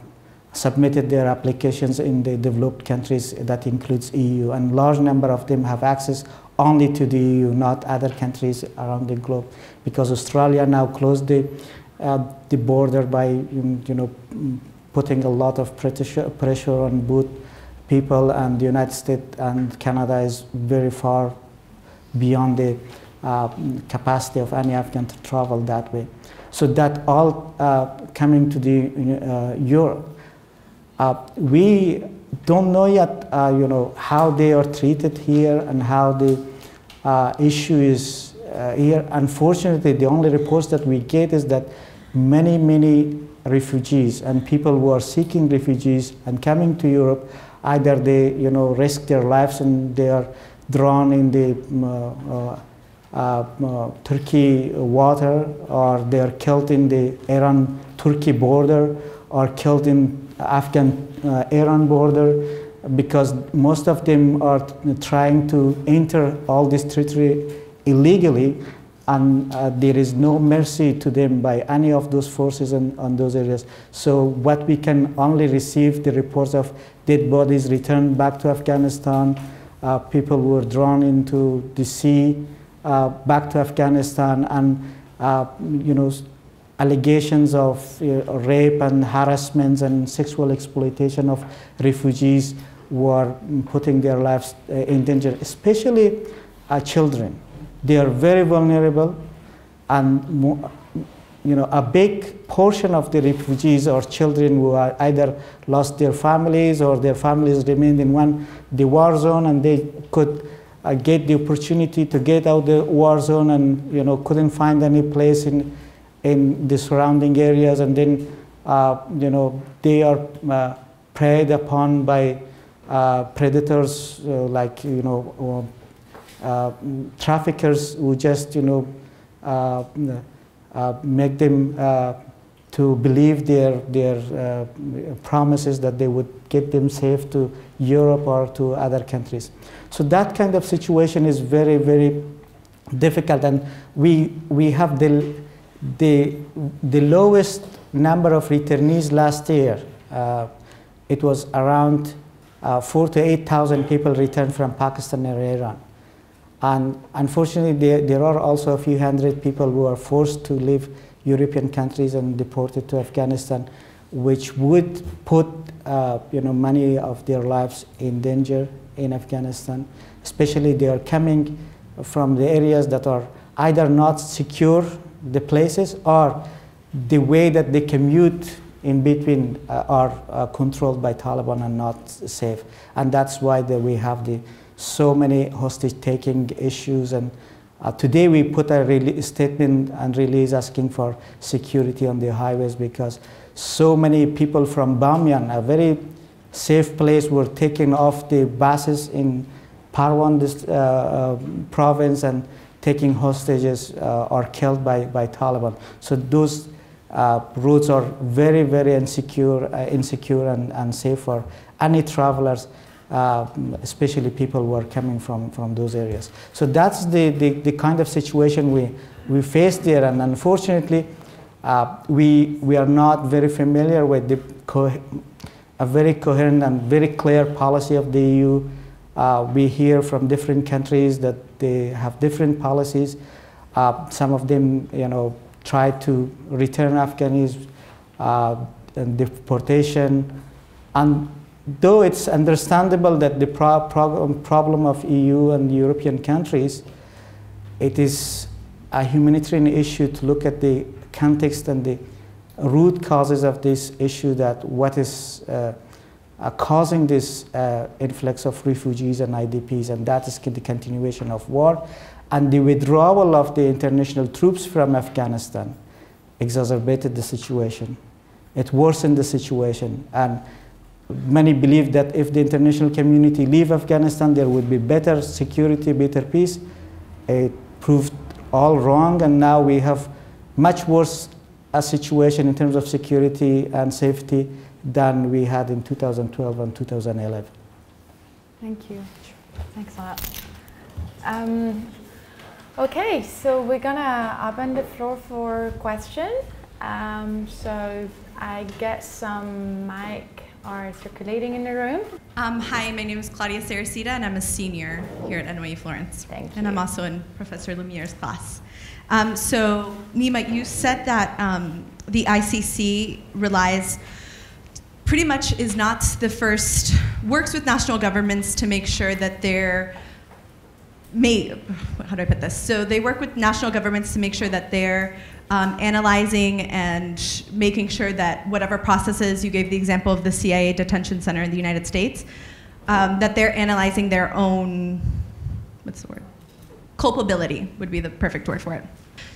submitted their applications in the developed countries that includes EU and large number of them have access only to the EU, not other countries around the globe because Australia now closed the, uh, the border by you know, putting a lot of pressure, on both people and the United States and Canada is very far beyond the uh, capacity of any Afghan to travel that way. So that all uh, coming to the uh, Europe. Uh, we don't know yet, uh, you know, how they are treated here and how the issue is here. Unfortunately, the only reports that we get is that many, many refugees and people who are seeking refugees and coming to Europe, either they, you know, risk their lives and they are drawn in the uh, uh, uh, Turkey water, or they are killed in the Iran-Turkey border, or killed in Afghan-Iran uh, border, because most of them are trying to enter all this territory illegally, and uh, there is no mercy to them by any of those forces in, on those areas. So what we can only receive the reports of dead bodies returned back to Afghanistan, uh, people were drawn into the sea, uh, back to Afghanistan and uh, you know allegations of uh, rape and harassments and sexual exploitation of refugees who are putting their lives uh, in danger, especially children. They are very vulnerable and you know, a big portion of the refugees are children who are either lost their families or their families remained in one the war zone and they could uh, get the opportunity to get out the war zone and you know couldn't find any place in in the surrounding areas. And then uh, you know they are uh, preyed upon by uh, predators uh, like you know Uh, traffickers who just you know uh, uh, make them to believe their their promises that they would get them safe to Europe or to other countries. So that kind of situation is very, very difficult. And we, we have the, the, the lowest number of returnees last year. Uh, it was around uh, four to 8,000 people returned from Pakistan or Iran. And unfortunately, there, there are also a few hundred people who are forced to leave European countries and deported to Afghanistan, which would put uh, you know, many of their lives in danger in Afghanistan. Especially they are coming from the areas that are either not secure, the places, or the way that they commute in between uh, are uh, controlled by Taliban and not safe. And that's why the, we have the, so many hostage-taking issues. And uh, today we put a statement and release asking for security on the highways because so many people from Bamyan, a very safe place, were taken off the buses in Parwan uh, uh, province and taking hostages uh, or killed by, by Taliban. So those uh, routes are very, very insecure, uh, insecure and unsafe for any travelers. Uh, especially people who are coming from, from those areas. So that's the, the, the kind of situation we, we face there, and unfortunately, uh, we, we are not very familiar with the a very coherent and very clear policy of the EU. Uh, we hear from different countries that they have different policies. Uh, some of them, you know, try to return Afghanis uh, and deportation. And though it's understandable that the pro problem of EU and European countries, it is a humanitarian issue to look at the context and the root causes of this issue that what is uh, uh, causing this uh, influx of refugees and IDPs, and that is the continuation of war and the withdrawal of the international troops from Afghanistan exacerbated the situation. It worsened the situation, and many believe that if the international community leave Afghanistan, there would be better security, better peace. It proved all wrong, and now we have much worse a situation in terms of security and safety than we had in 2012 and 2011. Thank you. Thanks a lot. Um, okay, so we're gonna open the floor for questions. Um, so I get some mic are circulating in the room. Um, hi, my name is Claudia Saracita, and I'm a senior here at NYU Florence. Thank you. And I'm also in Professor Lemière's class. Um, so, Nema, you said that um, the ICC relies pretty much is not the first, works with national governments to make sure that they're may, how do I put this? So they work with national governments to make sure that they're um, analyzing and making sure that whatever processes, you gave the example of the CIA detention center in the United States, um, that they're analyzing their own, what's the word? Culpability would be the perfect word for it.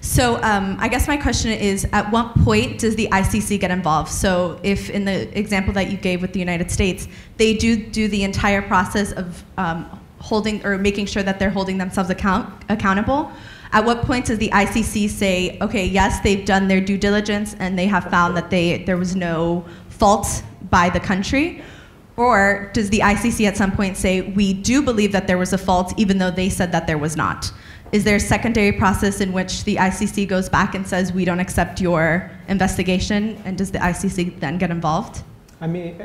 So um, I guess my question is, at what point does the ICC get involved? So if in the example that you gave with the United States, they do do the entire process of um, holding or making sure that they're holding themselves account accountable. At what point does the ICC say, okay, yes, they've done their due diligence and they have found that they there was no fault by the country? Or does the ICC at some point say, we do believe that there was a fault even though they said that there was not? Is there a secondary process in which the ICC goes back and says, we don't accept your investigation? And does the ICC then get involved? I mean,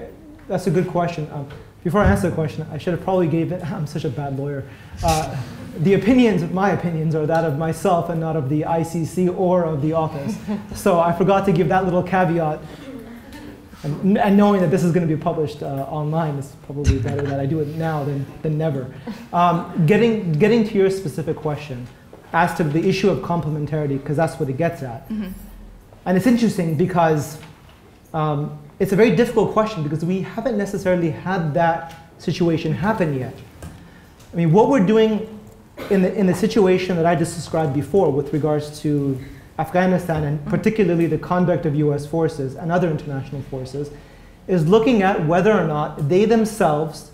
that's a good question. Um, before I answer the question, I should have probably gave it, I'm such a bad lawyer. Uh, the opinions, of my opinions, are that of myself and not of the ICC or of the office. so I forgot to give that little caveat and, and, knowing that this is going to be published uh, online, it's probably better that I do it now than, than never. Um, getting, getting to your specific question as to the issue of complementarity, because that's what it gets at. Mm -hmm. And it's interesting because um, it's a very difficult question because we haven't necessarily had that situation happen yet. I mean, what we're doing in the, in the situation that I just described before with regards to Afghanistan and particularly the conduct of US forces and other international forces is looking at whether or not they themselves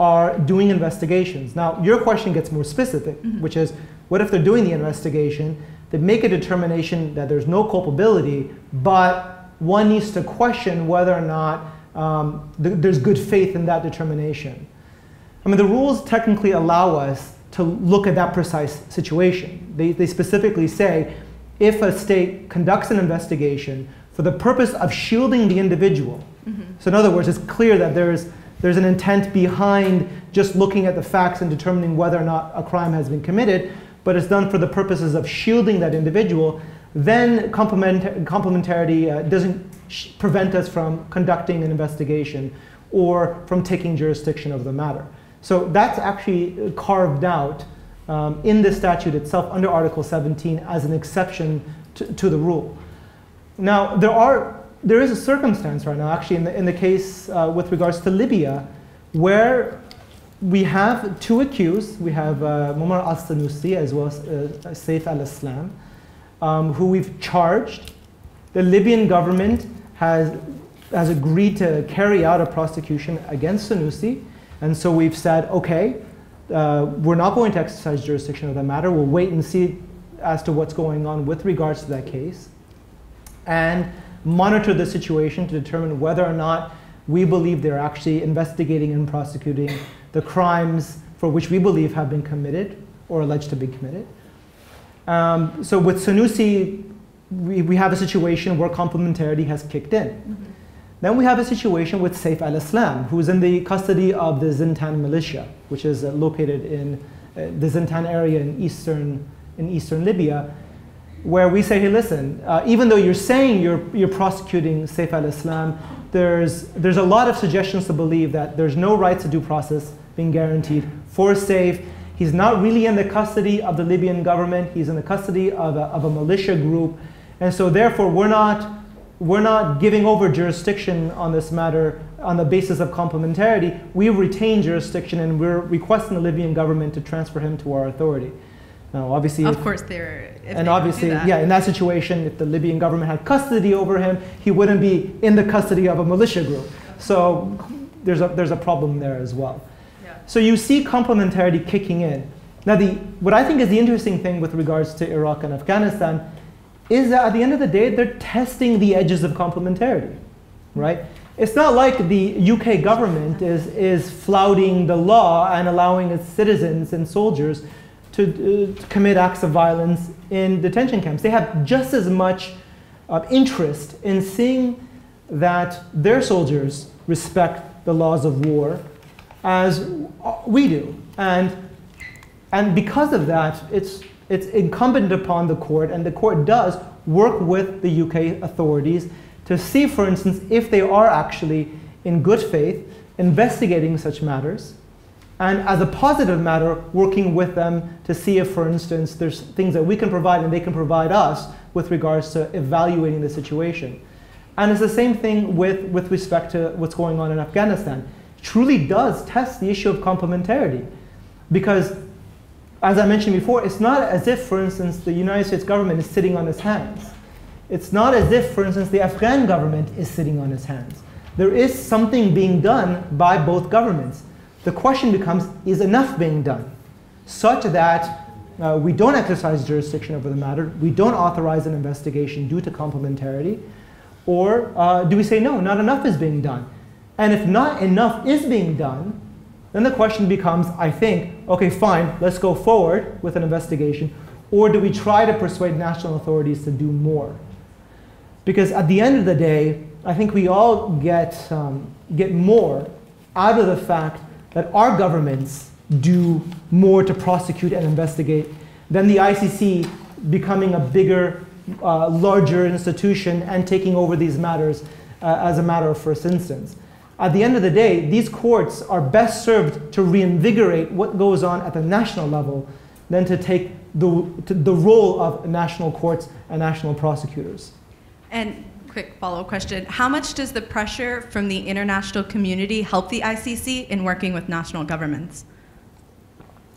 are doing investigations. Now, your question gets more specific, mm -hmm. which is what if they're doing the investigation, they make a determination that there's no culpability, but one needs to question whether or not um, th there's good faith in that determination. I mean, the rules technically allow us to look at that precise situation. They, they specifically say if a state conducts an investigation for the purpose of shielding the individual. Mm -hmm. So in other words, it's clear that there's, there's an intent behind just looking at the facts and determining whether or not a crime has been committed, but it's done for the purposes of shielding that individual, then complement complementarity uh, doesn't prevent us from conducting an investigation or from taking jurisdiction of the matter. So that's actually carved out um, in the statute itself under Article 17 as an exception to, to, the rule. Now, there, are, there is a circumstance right now, actually, in the, in the case uh, with regards to Libya, where we have two accused. We have uh, Muammar al-Senussi as well as uh, Saif al-Islam, um, who we've charged. The Libyan government has, has agreed to carry out a prosecution against Senussi. And so we've said, okay, uh, we're not going to exercise jurisdiction of that matter. We'll wait and see as to what's going on with regards to that case and monitor the situation to determine whether or not We believe they're actually investigating and prosecuting the crimes for which we believe have been committed or alleged to be committed. Um, so with Senussi, we, we have a situation where complementarity has kicked in. Mm-hmm. Then we have a situation with Saif al-Islam, who's in the custody of the Zintan militia, which is uh, located in uh, the Zintan area in eastern, in eastern Libya, where we say, hey, listen, uh, even though you're saying you're, you're prosecuting Saif al-Islam, there's, there's a lot of suggestions to believe that there's no right to due process being guaranteed for Saif. He's not really in the custody of the Libyan government. He's in the custody of a, of a militia group. And so therefore, we're not, we're not giving over jurisdiction on this matter on the basis of complementarity. We retain jurisdiction and we're requesting the Libyan government to transfer him to our authority. Now, obviously, of course, they're and obviously, yeah, in that situation, if the Libyan government had custody over him, he wouldn't be in the custody of a militia group. So there's a there's a problem there as well. Yeah. So you see complementarity kicking in. Now, the, what I think is the interesting thing with regards to Iraq and Afghanistan is that at the end of the day, they're testing the edges of complementarity, right? It's not like the UK government is, is flouting the law and allowing its citizens and soldiers to, uh, to commit acts of violence in detention camps. They have just as much uh, interest in seeing that their soldiers respect the laws of war as we do. And, and because of that, it's, it's incumbent upon the court, and the court does work with the UK authorities to see, for instance, if they are actually in good faith investigating such matters, and as a positive matter, working with them to see if, for instance, there's things that we can provide and they can provide us with regards to evaluating the situation. And it's the same thing with, with respect to what's going on in Afghanistan truly does test the issue of complementarity. Because, as I mentioned before, it's not as if, for instance, the United States government is sitting on its hands. It's not as if, for instance, the Afghan government is sitting on its hands. There is something being done by both governments. The question becomes is enough being done such that uh, we don't exercise jurisdiction over the matter, we don't authorize an investigation due to complementarity, or uh, do we say no, not enough is being done? And if not enough is being done, then the question becomes, I think, okay, fine, let's go forward with an investigation. Or do we try to persuade national authorities to do more? Because at the end of the day, I think we all get, um, get more out of the fact that our governments do more to prosecute and investigate than the ICC becoming a bigger, uh, larger institution and taking over these matters uh, as a matter of first instance. At the end of the day, these courts are best served to reinvigorate what goes on at the national level than to take the, to the role of national courts and national prosecutors. And quick follow-up question. How much does the pressure from the international community help the ICC in working with national governments?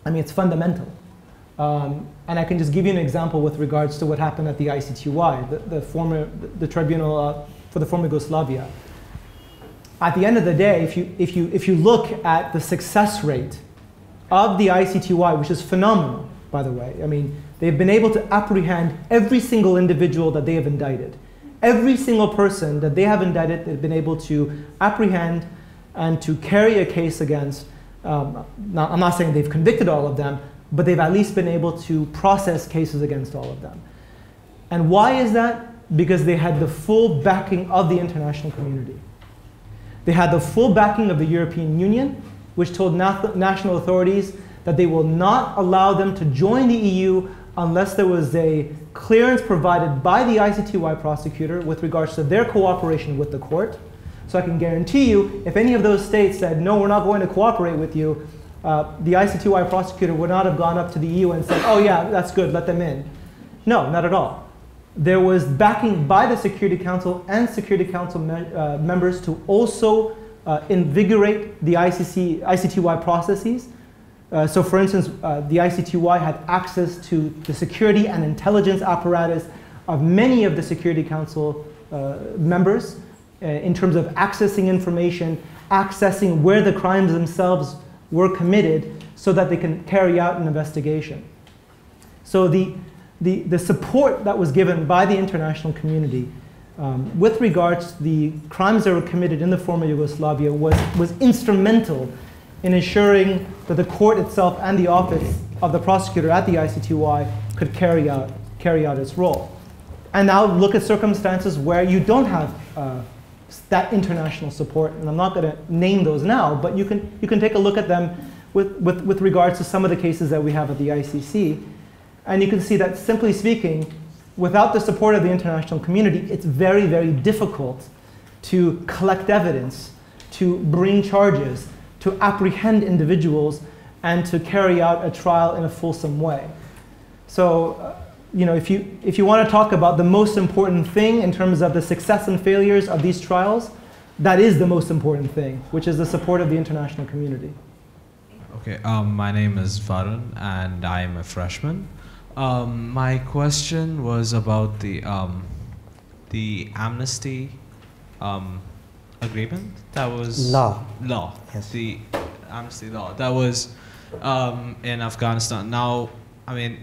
I mean, it's fundamental. Um, and I can just give you an example with regards to what happened at the ICTY, the, the former, the, tribunal uh, for the former Yugoslavia at the end of the day, if you, if you, if you look at the success rate of the ICTY, which is phenomenal, by the way, I mean, they've been able to apprehend every single individual that they have indicted. Every single person that they have indicted, they've been able to apprehend and to carry a case against. Um, not, I'm not saying they've convicted all of them, but they've at least been able to process cases against all of them. And why is that? Because they had the full backing of the international community. They had the full backing of the European Union, which told national authorities that they will not allow them to join the EU unless there was a clearance provided by the ICTY prosecutor with regards to their cooperation with the court. So I can guarantee you, if any of those states said, no, we're not going to cooperate with you, uh, the ICTY prosecutor would not have gone up to the EU and said, oh yeah, that's good, let them in. No, not at all there was backing by the Security Council and Security Council me uh, members to also uh, invigorate the ICC, ICTY processes. Uh, so for instance, uh, the ICTY had access to the security and intelligence apparatus of many of the Security Council uh, members uh, in terms of accessing information, accessing where the crimes themselves were committed so that they can carry out an investigation. So the, the, the support that was given by the international community um, with regards to the crimes that were committed in the former Yugoslavia was, was instrumental in ensuring that the court itself and the office of the prosecutor at the ICTY could carry out, carry out its role. And now look at circumstances where you don't have uh, that international support, and I'm not going to name those now, but you can, you can take a look at them with, with, with regards to some of the cases that we have at the ICC. And you can see that simply speaking, without the support of the international community, it's very, very difficult to collect evidence, to bring charges, to apprehend individuals, and to carry out a trial in a fulsome way. So, uh, you know, if you, if you want to talk about the most important thing in terms of the success and failures of these trials, that is the most important thing, which is the support of the international community. Okay, um, my name is Varun and I am a freshman. Um, my question was about the, um, the amnesty um, agreement that was Law. law Yes. the amnesty law that was um, in Afghanistan. Now, I mean,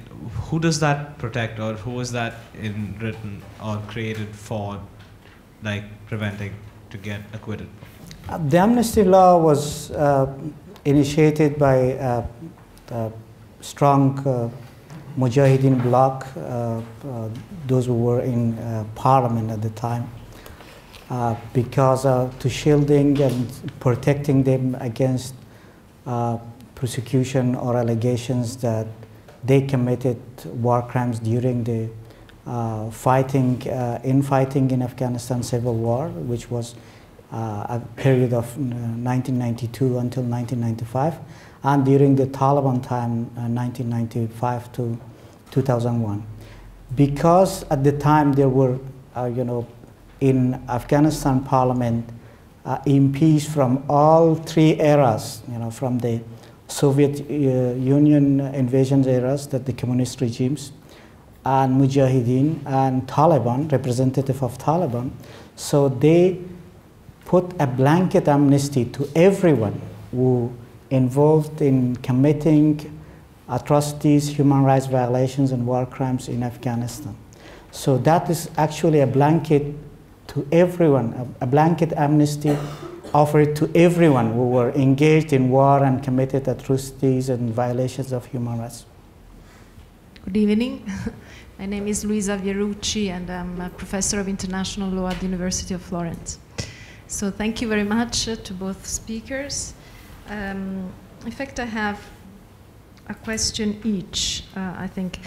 who does that protect, or who was that in written or created for, like preventing to get acquitted? Uh, The amnesty law was uh, initiated by uh, a strong uh, Mujahideen bloc, uh, uh, those who were in uh, parliament at the time, because to shielding and protecting them against prosecution or allegations that they committed war crimes during the uh, fighting, uh, infighting in Afghanistan civil war, which was uh, a period of uh, 1992 until 1995, and during the Taliban time, uh, 1995 to 2001. Because at the time there were, uh, you know, in Afghanistan parliament, uh, MPs from all three eras, you know, from the Soviet uh, Union invasion eras, that the communist regimes, and Mujahideen and Taliban, representative of Taliban. So they put a blanket amnesty to everyone who involved in committing atrocities, human rights violations, and war crimes in Afghanistan. So that is actually a blanket to everyone, a, blanket amnesty offered to everyone who were engaged in war and committed atrocities and violations of human rights. Good evening. My name is Luisa Vierucci, and I'm a professor of international law at the University of Florence. So, thank you very much to both speakers. Um, in fact, I have a question each, uh, I think.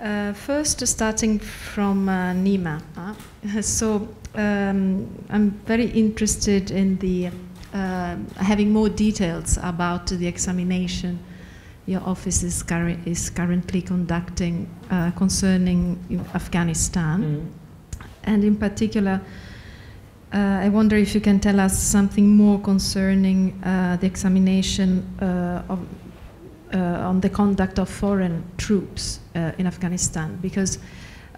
Uh, first, starting from uh, Nema. uh, so, um, I'm very interested in the uh, having more details about the examination your office is, curr- is currently conducting uh, concerning Afghanistan. And in particular, I wonder if you can tell us something more concerning uh, the examination uh, of, uh, on the conduct of foreign troops uh, in Afghanistan, because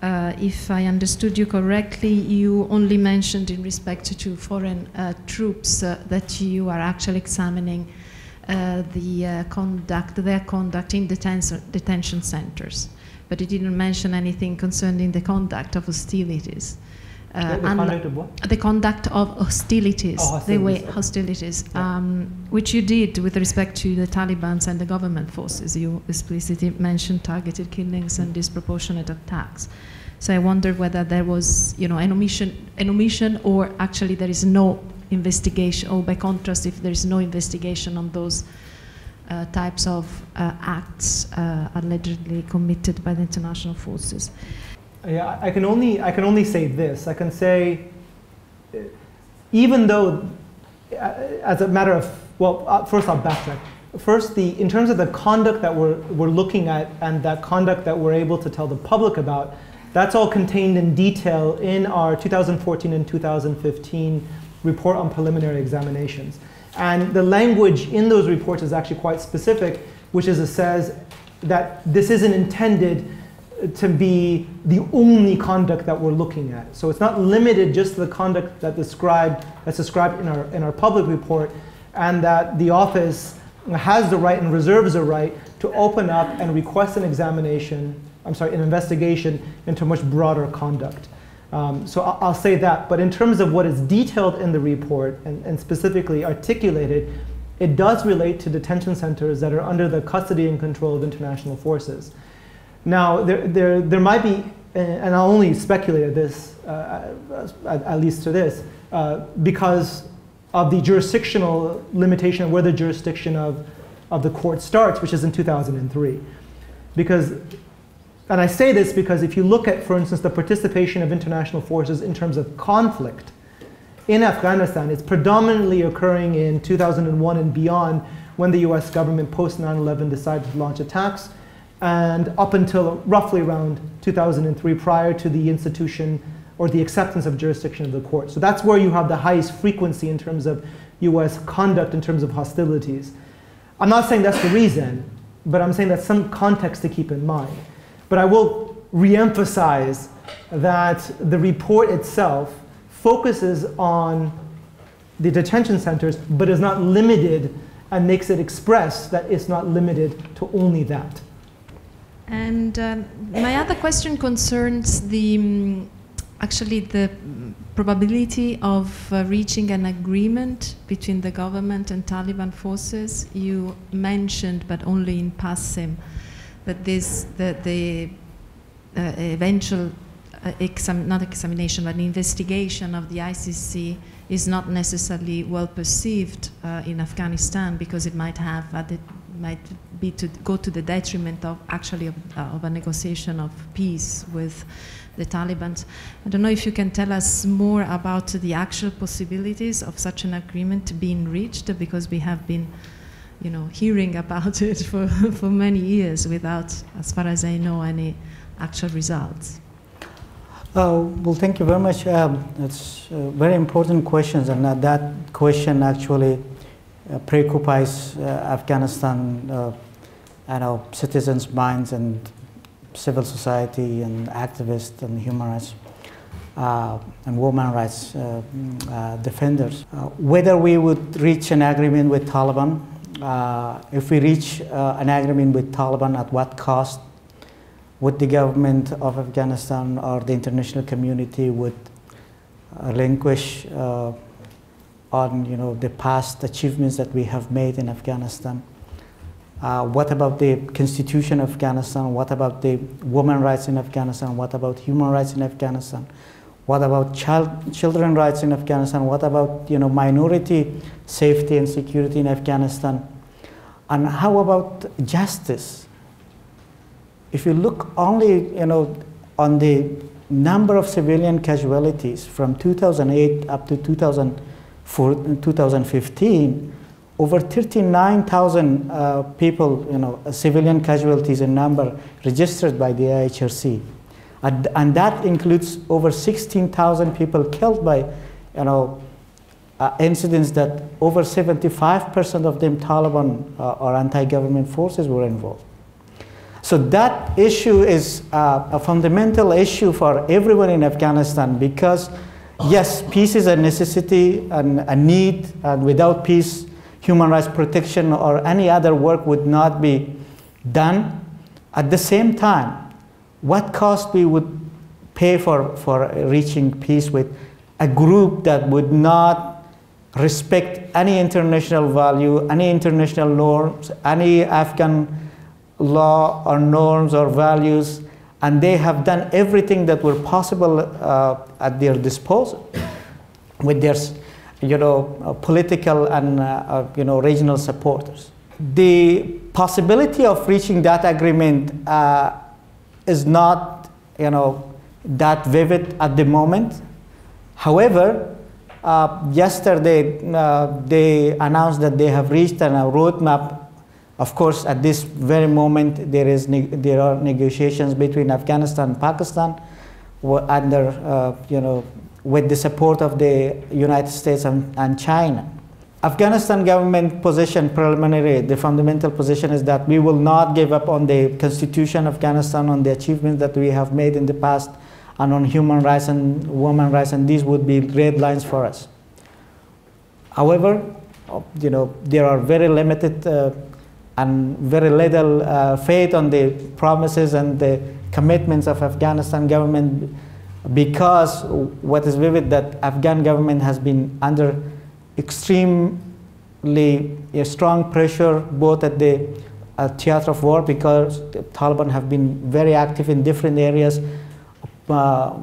uh, if I understood you correctly, you only mentioned in respect to foreign uh, troops uh, that you are actually examining uh, the uh, conduct, their conduct in detention, detention centers, but you didn't mention anything concerning the conduct of hostilities. Uh, The- conduct of what? the conduct of hostilities, Oh, the way hostilities, hostilities, Yeah. um, which you did with respect to the Taliban and the government forces. You explicitly mentioned targeted killings and disproportionate attacks. So I wonder whether there was, you know, an omission, an omission, or actually there is no investigation, or by contrast, if there is no investigation on those uh, types of uh, acts uh, allegedly committed by the international forces. Yeah, I- can only I can only say this. I can say, even though, uh, as a matter of well, uh, first I'll backtrack. First, the in terms of the conduct that we're we're looking at and that conduct that we're able to tell the public about, that's all contained in detail in our 2014 and 2015 report on preliminary examinations. And the language in those reports is actually quite specific, which is it says that this isn't intended to be the only conduct that we're looking at. So it's not limited just to the conduct that described, that's described in our, in our public report, and that the office has the right and reserves the right to open up and request an examination, I'm sorry, an investigation into much broader conduct. Um, so I'll, I'll, say that. But in terms of what is detailed in the report and, and specifically articulated, it does relate to detention centers that are under the custody and control of international forces. Now, there, there, there might be, and I'll only speculate at this, uh, at, at, least to this, uh, because of the jurisdictional limitation of where the jurisdiction of, of the court starts, which is in 2003. Because, and I say this because if you look at, for instance, the participation of international forces in terms of conflict in Afghanistan, it's predominantly occurring in 2001 and beyond when the US government post 9 11 decided to launch attacks and up until roughly around 2003 prior to the institution or the acceptance of jurisdiction of the court. So that's where you have the highest frequency in terms of US conduct in terms of hostilities. I'm not saying that's the reason, but I'm saying that's some context to keep in mind. But I will re-emphasize that the report itself focuses on the detention centers, but is not limited and makes it express that it's not limited to only that. And um, my other question concerns the um, actually the probability of uh, reaching an agreement between the government and Taliban forces. You mentioned, but only in passing, that this the, the uh, eventual uh, exam, not examination, but investigation of the ICC is not necessarily well perceived uh, in Afghanistan because it might have might be to go to the detriment of actually of, uh, of, a negotiation of peace with the Taliban. I don't know if you can tell us more about the actual possibilities of such an agreement being reached, because we have been, you know, hearing about it for, for many years without, as far as I know, any actual results. Uh, well, thank you very much. Um, it's uh, very important questions, and uh, that question actually preoccupies uh, Afghanistan, uh, you know, citizens' minds and civil society and activists and human rights uh, and women rights uh, uh, defenders. whether we would reach an agreement with Taliban, if we reach an agreement with Taliban, at what cost would the government of Afghanistan or the international community would relinquish on you know, the past achievements that we have made in Afghanistan. Uh, what about the constitution of Afghanistan? What about the women rights in Afghanistan? What about human rights in Afghanistan? What about child, children rights in Afghanistan? What about you know, minority safety and security in Afghanistan? And how about justice? If you look only you know, on the number of civilian casualties from 2008 up to 2000, for 2015, over 39,000 uh, people, you know, civilian casualties in number registered by the IHRC. And, and that includes over 16,000 people killed by, you know, uh, incidents that over 75% of them Taliban uh, or anti-government forces were involved. So that issue is uh, a fundamental issue for everyone in Afghanistan because yes, peace is a necessity and a need, and without peace, human rights protection or any other work would not be done. At the same time, what cost we would pay for, for reaching peace with a group that would not respect any international value, any international norms, any Afghan law or norms or values, and they have done everything that were possible uh, at their disposal with their you know, uh, political and uh, uh, you know, regional supporters. The possibility of reaching that agreement uh, is not you know, that vivid at the moment. However, uh, yesterday they announced that they have reached a roadmap of course, at this very moment, there, is there are negotiations between Afghanistan and Pakistan under, uh, you know, with the support of the United States and, and China. Afghanistan government position preliminary, the fundamental position is that we will not give up on the constitution of Afghanistan, on the achievements that we have made in the past, and on human rights and women rights, and these would be red lines for us. However, you know, there are very limited uh, and very little uh, faith on the promises and the commitments of Afghanistan government because what is vivid that Afghan government has been under extremely strong pressure both at the uh, theater of war because the Taliban have been very active in different areas, uh,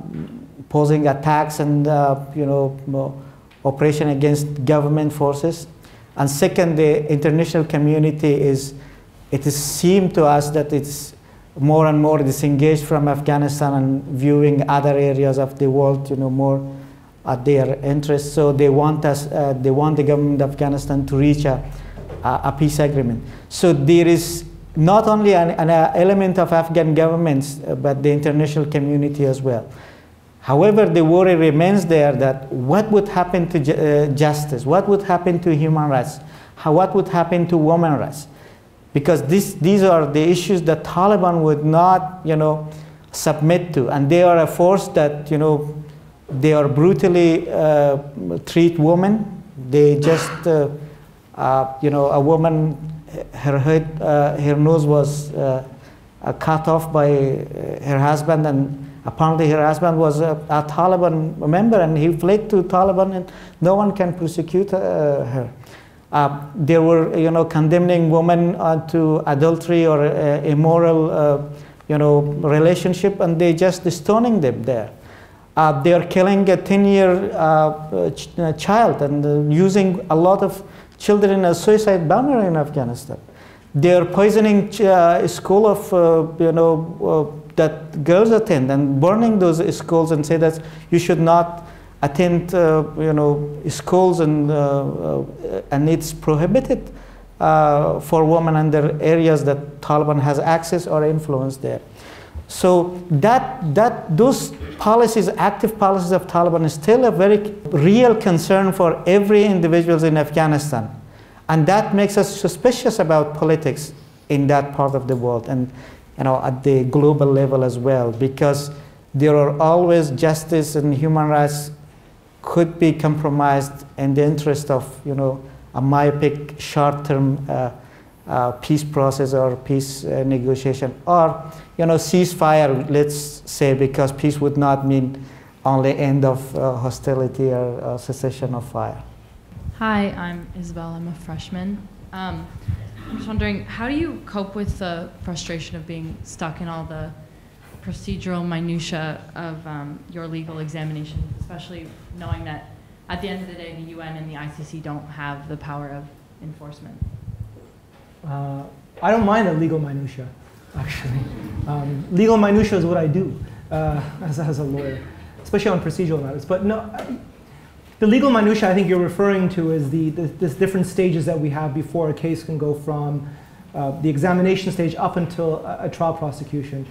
posing attacks and uh, you know operation against government forces. And second, the international community is it is seemed to us that it's more and more disengaged from Afghanistan and viewing other areas of the world, you know, more at their interest. So they want us, uh, they want the government of Afghanistan to reach a, a peace agreement. So there is not only an, an element of Afghan governments, uh, but the international community as well. However, the worry remains there that what would happen to ju uh, justice? What would happen to human rights? How, what would happen to women rights? Because this, these are the issues that Taliban would not, you know, submit to. And they are a force that, you know, they are brutally uh, treat women. They just, uh, uh, you know, a woman, her head, uh, her nose was uh, cut off by her husband and apparently her husband was a, a, Taliban member and he fled to Taliban and no one can prosecute her. Uh, they were, you know, condemning women uh, to adultery or uh, immoral, uh, you know, relationship, and they just stoning them there. Uh, they are killing a 10-year uh, ch child and using a lot of children as suicide bomber in Afghanistan. They are poisoning a school of, you know, that girls attend. And burning those schools and say that you should not attend uh, you know schools and uh, uh, and it's prohibited uh, for women under areas that Taliban has access or influence there. So that that those policies, active policies of Taliban, is still a very real concern for every individual in Afghanistan, and that makes us suspicious about politics in that part of the world. And you know at the global level as well because there are always justice and human rights could be compromised in the interest of, you know, a myopic short-term uh, uh, peace process or peace uh, negotiation, or you know, ceasefire. Let's say because peace would not mean only end of uh, hostility or cessation of fire. Hi, I'm Isabel. I'm a freshman. Um, I'm just wondering, how do you cope with the frustration of being stuck in all the procedural minutia of um, your legal examination, especially knowing that at the end of the day, the UN and the ICC don't have the power of enforcement? Uh, I don't mind the legal minutia, actually. Um, legal minutia is what I do uh, as, as a lawyer, especially on procedural matters. But no, the legal minutia I think you're referring to is the, the this different stages that we have before a case can go from uh, the examination stage up until a, a trial prosecution.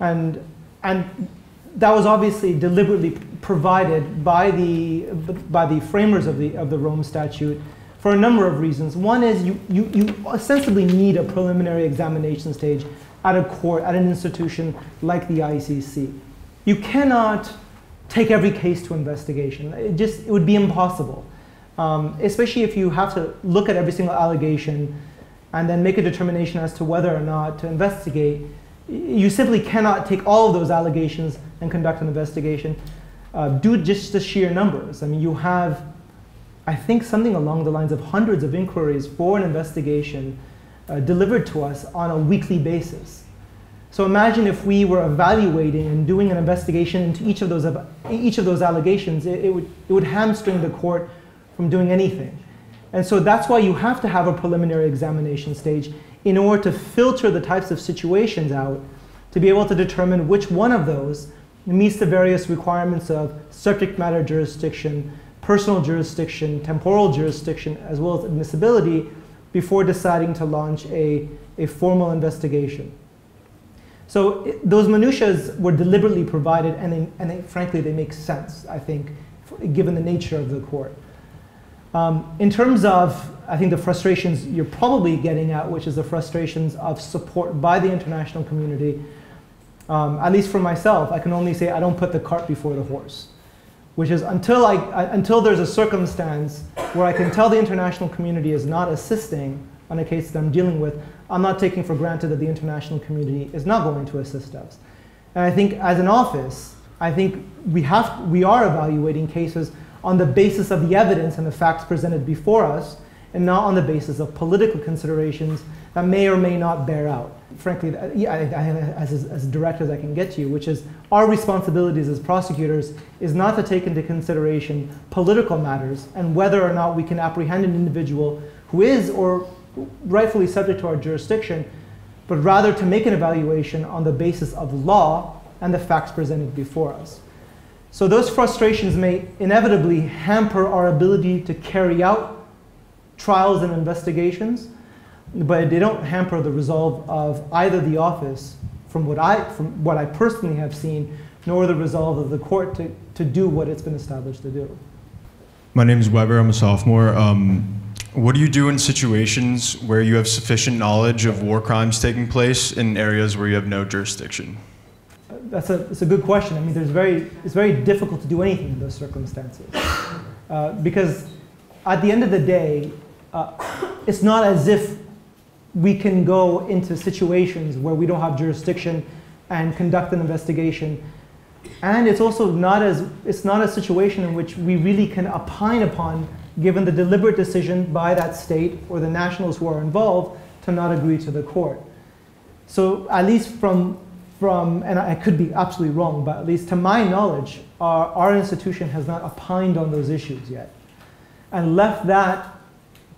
And, and that was obviously deliberately provided by the, by the framers of the, of the Rome Statute for a number of reasons. One is you, you, you ostensibly need a preliminary examination stage at a court, at an institution like the ICC. You cannot take every case to investigation. It just it would be impossible, um, especially if you have to look at every single allegation and then make a determination as to whether or not to investigate you simply cannot take all of those allegations and conduct an investigation uh, due just to sheer numbers. I mean, you have, I think, something along the lines of hundreds of inquiries for an investigation uh, delivered to us on a weekly basis. So imagine if we were evaluating and doing an investigation into each of those, each of those allegations, it, it, would, it would hamstring the court from doing anything. And so that's why you have to have a preliminary examination stage in order to filter the types of situations out to be able to determine which one of those meets the various requirements of subject matter jurisdiction, personal jurisdiction, temporal jurisdiction, as well as admissibility before deciding to launch a, a formal investigation. So it, those minutiae were deliberately provided and, they, and they, frankly they make sense, I think, given the nature of the court. Um, in terms of, I think the frustrations you're probably getting at, which is the frustrations of support by the international community, um, at least for myself, I can only say I don't put the cart before the horse. Which is until, I, I, until there's a circumstance where I can tell the international community is not assisting on a case that I'm dealing with, I'm not taking for granted that the international community is not going to assist us. And I think as an office, I think we, have, we are evaluating cases on the basis of the evidence and the facts presented before us, and not on the basis of political considerations that may or may not bear out. Frankly, yeah, I, I, as, as direct as I can get to you, which is our responsibilities as prosecutors is not to take into consideration political matters and whether or not we can apprehend an individual who is or rightfully subject to our jurisdiction, but rather to make an evaluation on the basis of law and the facts presented before us. So those frustrations may inevitably hamper our ability to carry out trials and investigations, but they don't hamper the resolve of either the office, from what I, from what I personally have seen, nor the resolve of the court to, to do what it's been established to do. My name is Weber. I'm a sophomore. Um, what do you do in situations where you have sufficient knowledge of war crimes taking place in areas where you have no jurisdiction? That's a, that's a good question. I mean, there's very, it's very difficult to do anything in those circumstances. Uh, because at the end of the day, uh, it's not as if we can go into situations where we don't have jurisdiction and conduct an investigation. And it's also not as, it's not a situation in which we really can opine upon given the deliberate decision by that state or the nationals who are involved to not agree to the court. So at least from, from and I could be absolutely wrong, but at least to my knowledge, our, our institution has not opined on those issues yet and left that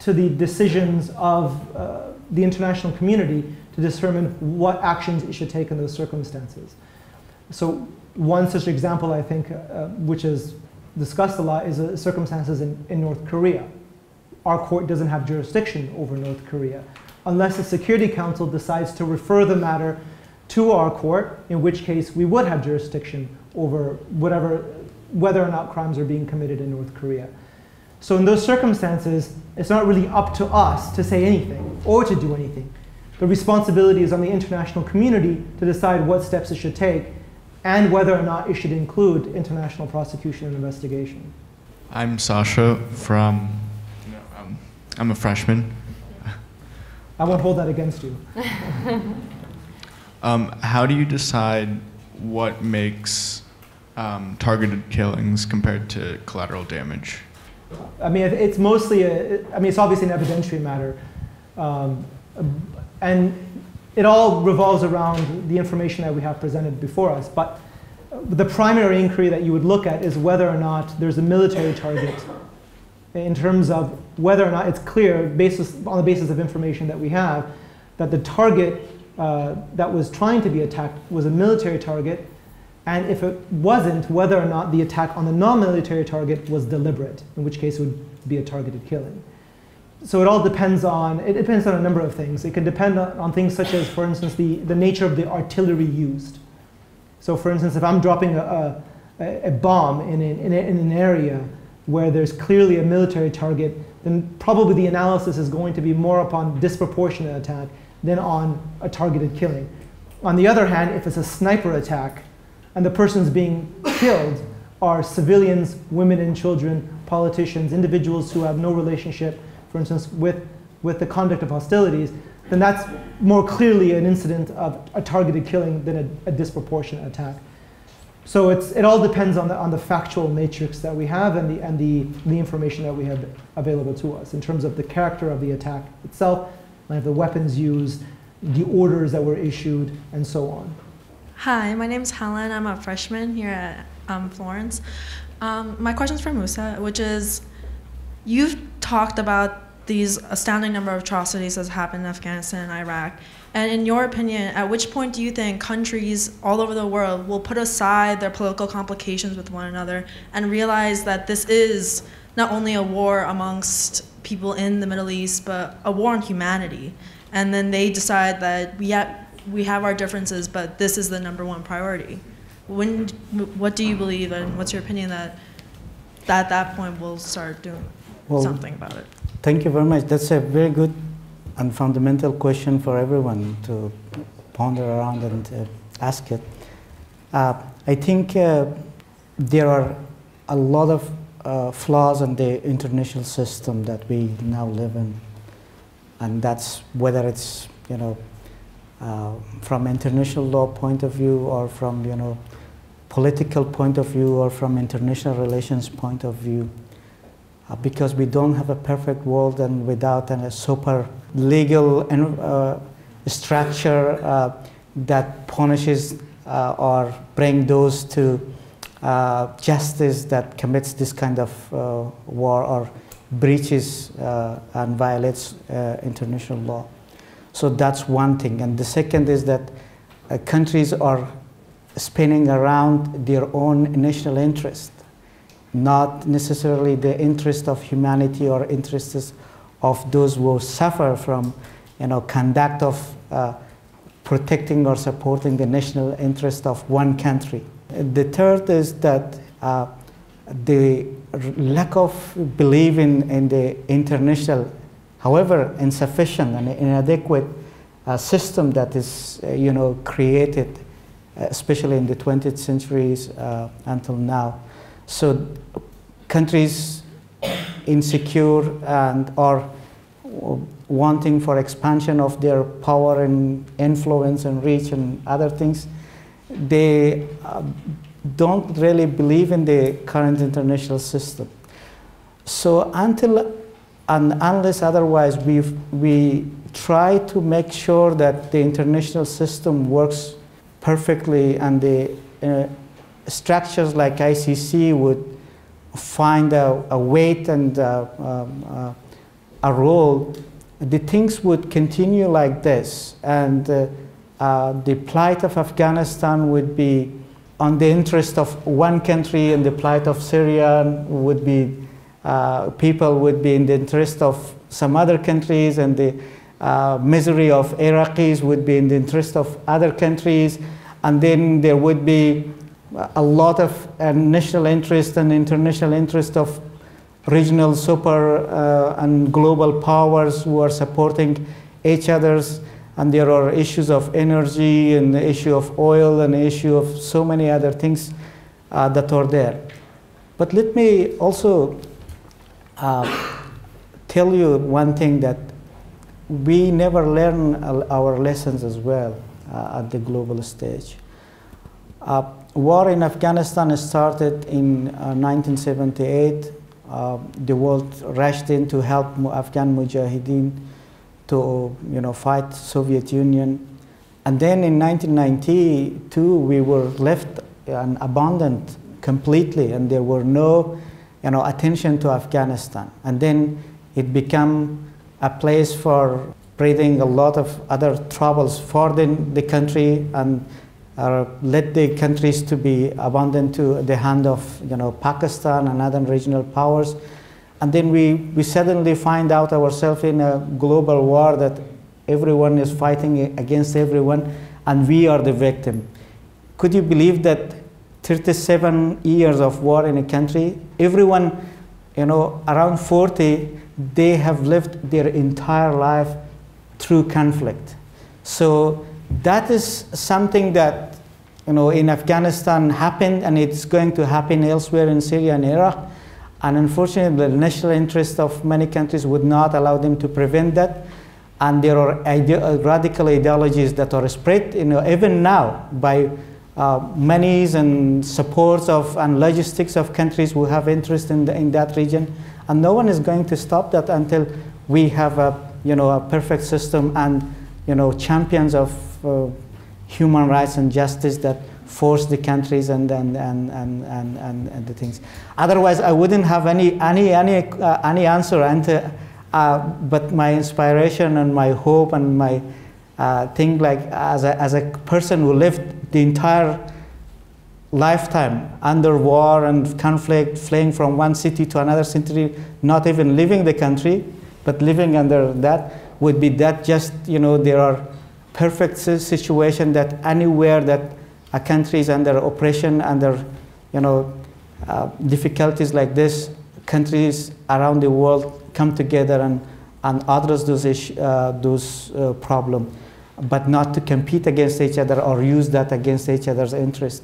to the decisions of uh, the international community to determine what actions it should take in those circumstances. So one such example, I think, uh, which is discussed a lot is the circumstances in, in North Korea. Our court doesn't have jurisdiction over North Korea unless the Security Council decides to refer the matter to our court, in which case we would have jurisdiction over whatever, whether or not crimes are being committed in North Korea. So in those circumstances, it's not really up to us to say anything or to do anything. The responsibility is on the international community to decide what steps it should take and whether or not it should include international prosecution and investigation. I'm Sasha from, um, I'm a freshman. I won't hold that against you. um, how do you decide what makes um, targeted killings compared to collateral damage? I mean, it's mostly, a, I mean, it's obviously an evidentiary matter. Um, and it all revolves around the information that we have presented before us. But the primary inquiry that you would look at is whether or not there's a military target in terms of whether or not it's clear, basis, on the basis of information that we have, that the target uh, that was trying to be attacked was a military target, and if it wasn't, whether or not the attack on the non-military target was deliberate, in which case it would be a targeted killing so it all depends on, it depends on a number of things. It can depend on, on, things such as, for instance, the, the nature of the artillery used. So for instance, if I'm dropping a, a, a bomb in, in, in, in an area where there's clearly a military target, then probably the analysis is going to be more upon disproportionate attack than on a targeted killing. On the other hand, if it's a sniper attack and the persons being killed are civilians, women and children, politicians, individuals who have no relationship for instance, with, with the conduct of hostilities, then that's more clearly an incident of a targeted killing than a, a disproportionate attack. So it's, it all depends on the, on the factual matrix that we have and, the, and the, the information that we have available to us in terms of the character of the attack itself, like the weapons used, the orders that were issued, and so on. Hi, my name is Helen. I'm a freshman here at um, Florence. Um, my question is for Musa, which is, you've talked about these astounding number of atrocities that happened in Afghanistan and Iraq. And in your opinion, at which point do you think countries all over the world will put aside their political complications with one another and realize that this is not only a war amongst people in the Middle East, but a war on humanity? And then they decide that we have, we have our differences, but this is the number one priority. When, what do you believe, and what's your opinion that, that at that point we'll start doing? Well, something about it. Thank you very much. That's a very good and fundamental question for everyone to ponder around and uh, ask it. Uh, I think uh, there are a lot of uh, flaws in the international system that we now live in, and that's whether it's you know uh, from international law point of view or from you know political point of view or from international relations point of view. Uh, because we don't have a perfect world and without a super legal uh, structure uh, that punishes uh, or bring those to uh, justice that commits this kind of war or breaches and violates international law. So that's one thing. And the second is that countries are spinning around their own national interest not necessarily the interest of humanity or interests of those who suffer from you know, conduct of uh, protecting or supporting the national interest of one country. The third is that uh, the lack of belief in, in the international, however insufficient and inadequate uh, system that is uh, you know, created, especially in the 20th centuries uh, until now, so countries insecure and are wanting for expansion of their power and influence and reach and other things, they uh, don't really believe in the current international system. So until and unless otherwise we we try to make sure that the international system works perfectly and the uh, structures like ICC would find a, a weight and a, um, uh, a role, the things would continue like this. And uh, uh, the plight of Afghanistan would be on the interest of one country, and the plight of Syria would be, uh, people would be in the interest of some other countries, and the uh, misery of Iraqis would be in the interest of other countries. And then there would be a lot of uh, national interest and international interest of regional super uh, and global powers who are supporting each other's and there are issues of energy and the issue of oil and the issue of so many other things uh, that are there. But let me also uh, tell you one thing that we never learn our lessons as well uh, at the global stage. Uh, war in Afghanistan started in uh, 1978. Uh, the world rushed in to help Afghan Mujahideen to you know, fight Soviet Union. And then in 1992, we were left and abandoned completely, and there were no you know, attention to Afghanistan. And then it became a place for breeding a lot of other troubles for the, the country and uh, let the countries to be abandoned to the hand of you know, Pakistan and other regional powers. And then we, we suddenly find out ourselves in a global war that everyone is fighting against everyone and we are the victim. Could you believe that 37 years of war in a country, everyone, you know, around 40, they have lived their entire life through conflict. So that is something that you know, in Afghanistan happened and it's going to happen elsewhere in Syria and Iraq. And unfortunately, the national interest of many countries would not allow them to prevent that. And there are ide uh, radical ideologies that are spread, you know, even now by uh, monies and supports of and logistics of countries who have interest in, the, in that region. And no one is going to stop that until we have a, you know, a perfect system and you know, champions of uh, human rights and justice that force the countries and, and, and, and, and, and, the things. Otherwise, I wouldn't have any, any, any, uh, any answer. And, uh, uh, but my inspiration and my hope and my uh, thing like as a, as a person who lived the entire lifetime under war and conflict, fleeing from one city to another city, not even leaving the country, but living under that, would be that just, you know, there are perfect situation that anywhere that a country is under oppression, under, you know, uh, difficulties like this, countries around the world come together and, and address those, uh, those uh, problems, but not to compete against each other or use that against each other's interest.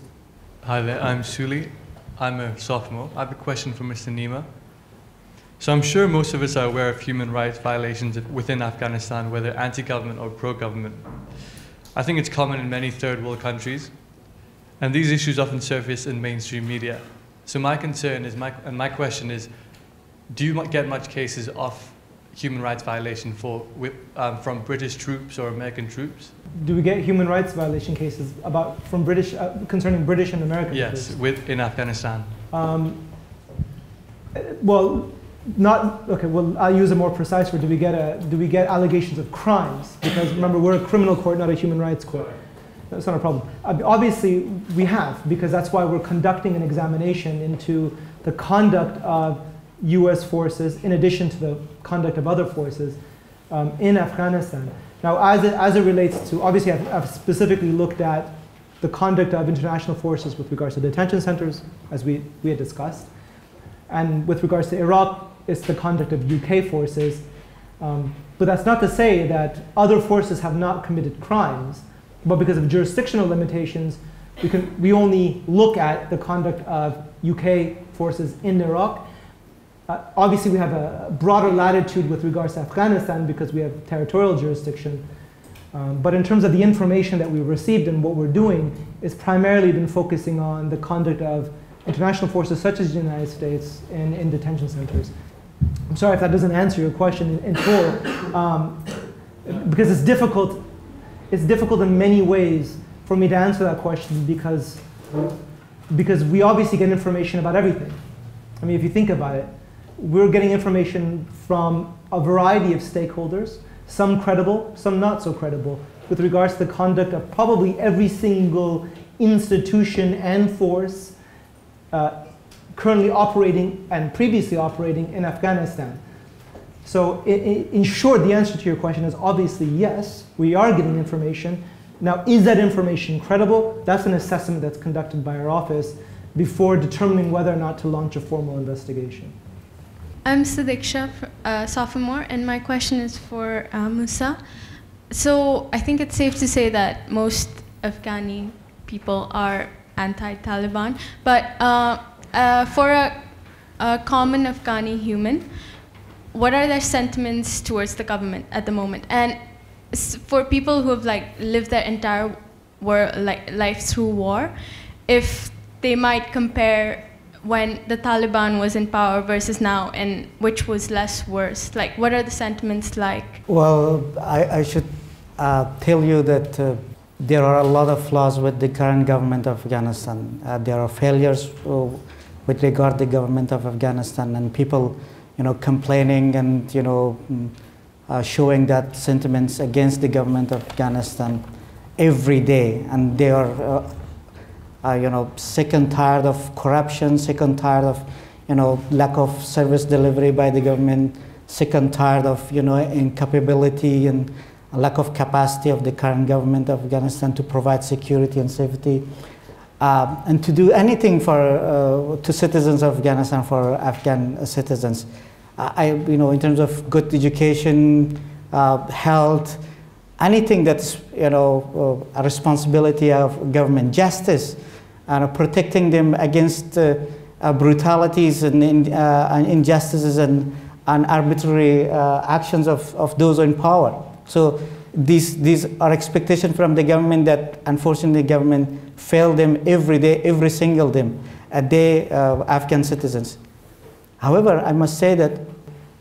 Hi there, I'm Suli. I'm a sophomore. I have a question for Mr. Nema. So I'm sure most of us are aware of human rights violations within Afghanistan, whether anti-government or pro-government. I think it's common in many third world countries. And these issues often surface in mainstream media. So my concern is, my, and my question is, do you get much cases of human rights violation for, um, from British troops or American troops? Do we get human rights violation cases about from British uh, concerning British and American Yes, troops? with, in Afghanistan. Um, well, not okay. Well, I'll use a more precise word. Do we get a do we get allegations of crimes? Because remember, we're a criminal court, not a human rights court. That's not a problem. Obviously, we have because that's why we're conducting an examination into the conduct of U.S. forces in addition to the conduct of other forces um, in Afghanistan. Now, as it, as it relates to, obviously, I've, I've specifically looked at the conduct of international forces with regards to detention centers, as we, we had discussed. And with regards to Iraq, it's the conduct of UK forces. Um, but that's not to say that other forces have not committed crimes, but because of jurisdictional limitations, we, can, we only look at the conduct of UK forces in Iraq. Uh, obviously, we have a broader latitude with regards to Afghanistan because we have territorial jurisdiction. Um, but in terms of the information that we received and what we're doing, it's primarily been focusing on the conduct of international forces such as the United States in, in detention centers. I'm sorry if that doesn't answer your question in, in full, um, because it's difficult. It's difficult in many ways for me to answer that question because, because we obviously get information about everything. I mean, if you think about it, we're getting information from a variety of stakeholders, some credible, some not so credible, with regards to the conduct of probably every single institution and force uh, currently operating and previously operating in Afghanistan. So, in short, the answer to your question is obviously yes, we are getting information. Now, is that information credible? That's an assessment that's conducted by our office before determining whether or not to launch a formal investigation. I'm Sadiksha, uh, sophomore, and my question is for uh, Musa. So I think it's safe to say that most Afghani people are anti-Taliban, but uh, uh, for a, a common Afghani human, what are their sentiments towards the government at the moment? And for people who have like lived their entire like life through war, if they might compare when the Taliban was in power versus now, and which was less worse? Like, what are the sentiments like? Well, I, I should uh, tell you that uh, there are a lot of flaws with the current government of Afghanistan. Uh, there are failures uh, with regard to the government of Afghanistan, and people, you know, complaining and you know, mm, uh, showing that sentiments against the government of Afghanistan every day, and they are. Uh, uh, you know, sick and tired of corruption, sick and tired of, you know, lack of service delivery by the government, sick and tired of, you know, incapability and lack of capacity of the current government of Afghanistan to provide security and safety, um, and to do anything for uh, to citizens of Afghanistan for Afghan citizens. Uh, I, you know, in terms of good education, uh, health, anything that's you know uh, a responsibility of government, justice, and protecting them against uh, uh, brutalities and, in, uh, and injustices and, and arbitrary uh, actions of, of those in power. So these, these are expectations from the government that unfortunately the government fail them every day, every single day, a day uh, Afghan citizens. However, I must say that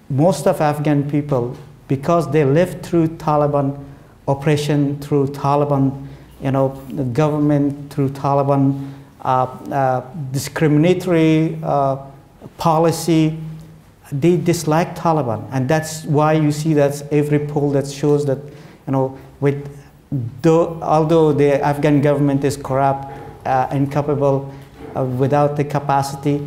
most of Afghan people, because they lived through Taliban oppression, through Taliban, you know, government, through Taliban uh, uh, discriminatory uh, policy, they dislike Taliban, and that's why you see that every poll that shows that, you know, with though, although the Afghan government is corrupt, uh, incapable, uh, without the capacity,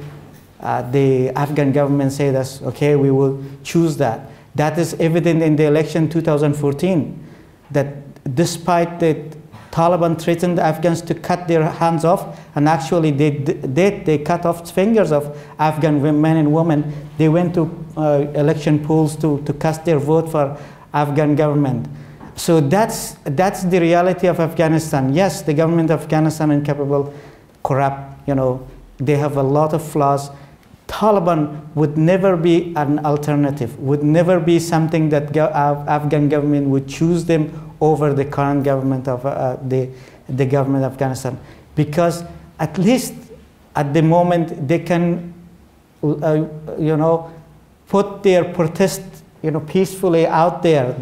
uh, the Afghan government say that okay, we will choose that. That is evident in the election 2014, that despite the Taliban threatened Afghans to cut their hands off, and actually they did. They cut off fingers of Afghan men and women. They went to uh, election polls to, to cast their vote for Afghan government. So that's, that's the reality of Afghanistan. Yes, the government of Afghanistan is incapable, corrupt, you know, they have a lot of flaws. Taliban would never be an alternative, would never be something that go- Af- Afghan government would choose them over the current government of uh, the, the government of Afghanistan. because at least at the moment they can, uh, you know, put their protest, you know, peacefully out there.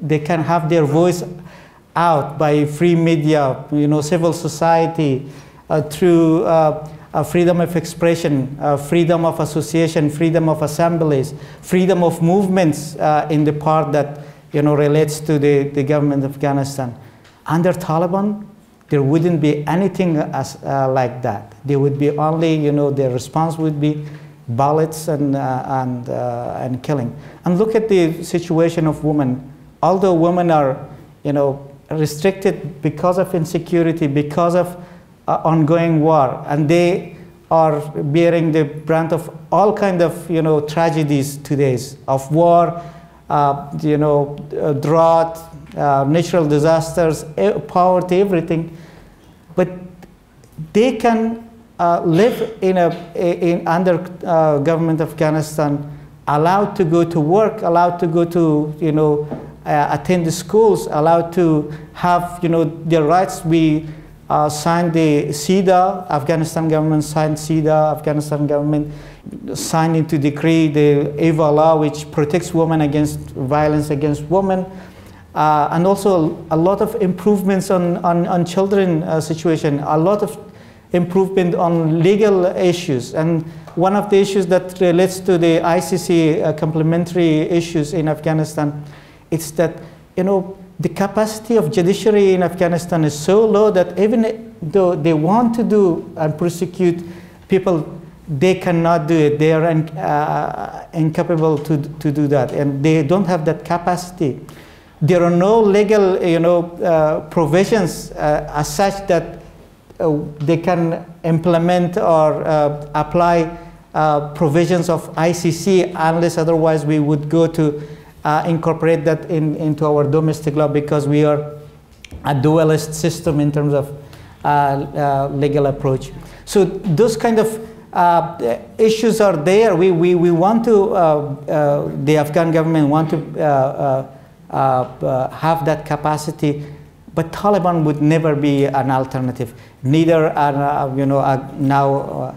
They can have their voice out by free media, you know, civil society, uh, through uh, uh, freedom of expression, uh, freedom of association, freedom of assemblies, freedom of movements uh, in the part that you know relates to the, the government of Afghanistan. Under Taliban, there wouldn't be anything as, uh, like that. There would be only, you know, the response would be bullets and, and, and killing. And look at the situation of women. Although women are, you know, restricted because of insecurity, because of uh, ongoing war, and they are bearing the brunt of all kind of, you know, tragedies today, of war, uh, you know, uh, drought, uh, natural disasters, poverty, everything. But they can uh, live in a in under uh, government of Afghanistan, allowed to go to work, allowed to go to you know attend the schools, allowed to have you know their rights. We uh, signed the CEDAW, Afghanistan government signed CEDAW, Afghanistan government signed into decree the EVAW law which protects women against violence against women. Uh, and also a lot of improvements on, on, on children uh, situation, a lot of improvement on legal issues. And one of the issues that relates to the ICC uh, complementary issues in Afghanistan, it's that, you know, the capacity of judiciary in Afghanistan is so low that even though they want to do and prosecute people, they cannot do it. They are uh, incapable to, to do that. And they don't have that capacity there are no legal you know, uh, provisions uh, as such that uh, they can implement or uh, apply uh, provisions of ICC unless otherwise we would go to uh, incorporate that in, into our domestic law because we are a dualist system in terms of legal approach. So those kind of uh, issues are there. We, we, we want to, uh, uh, the Afghan government want to uh, uh, have that capacity. But Taliban would never be an alternative. Neither are, uh, you know, now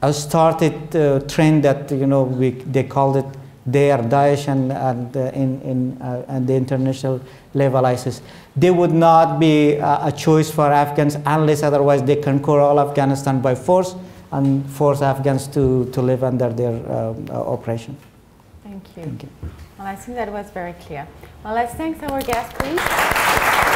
a started trend that, you know, we, they called it they are Daesh and, and, uh, in, in, uh, and the international level ISIS. They would not be uh, a choice for Afghans unless otherwise they conquer all Afghanistan by force and force Afghans to, to live under their oppression. Thank you. Thank you. Well, I think that was very clear. Well, let's thank our guest, please.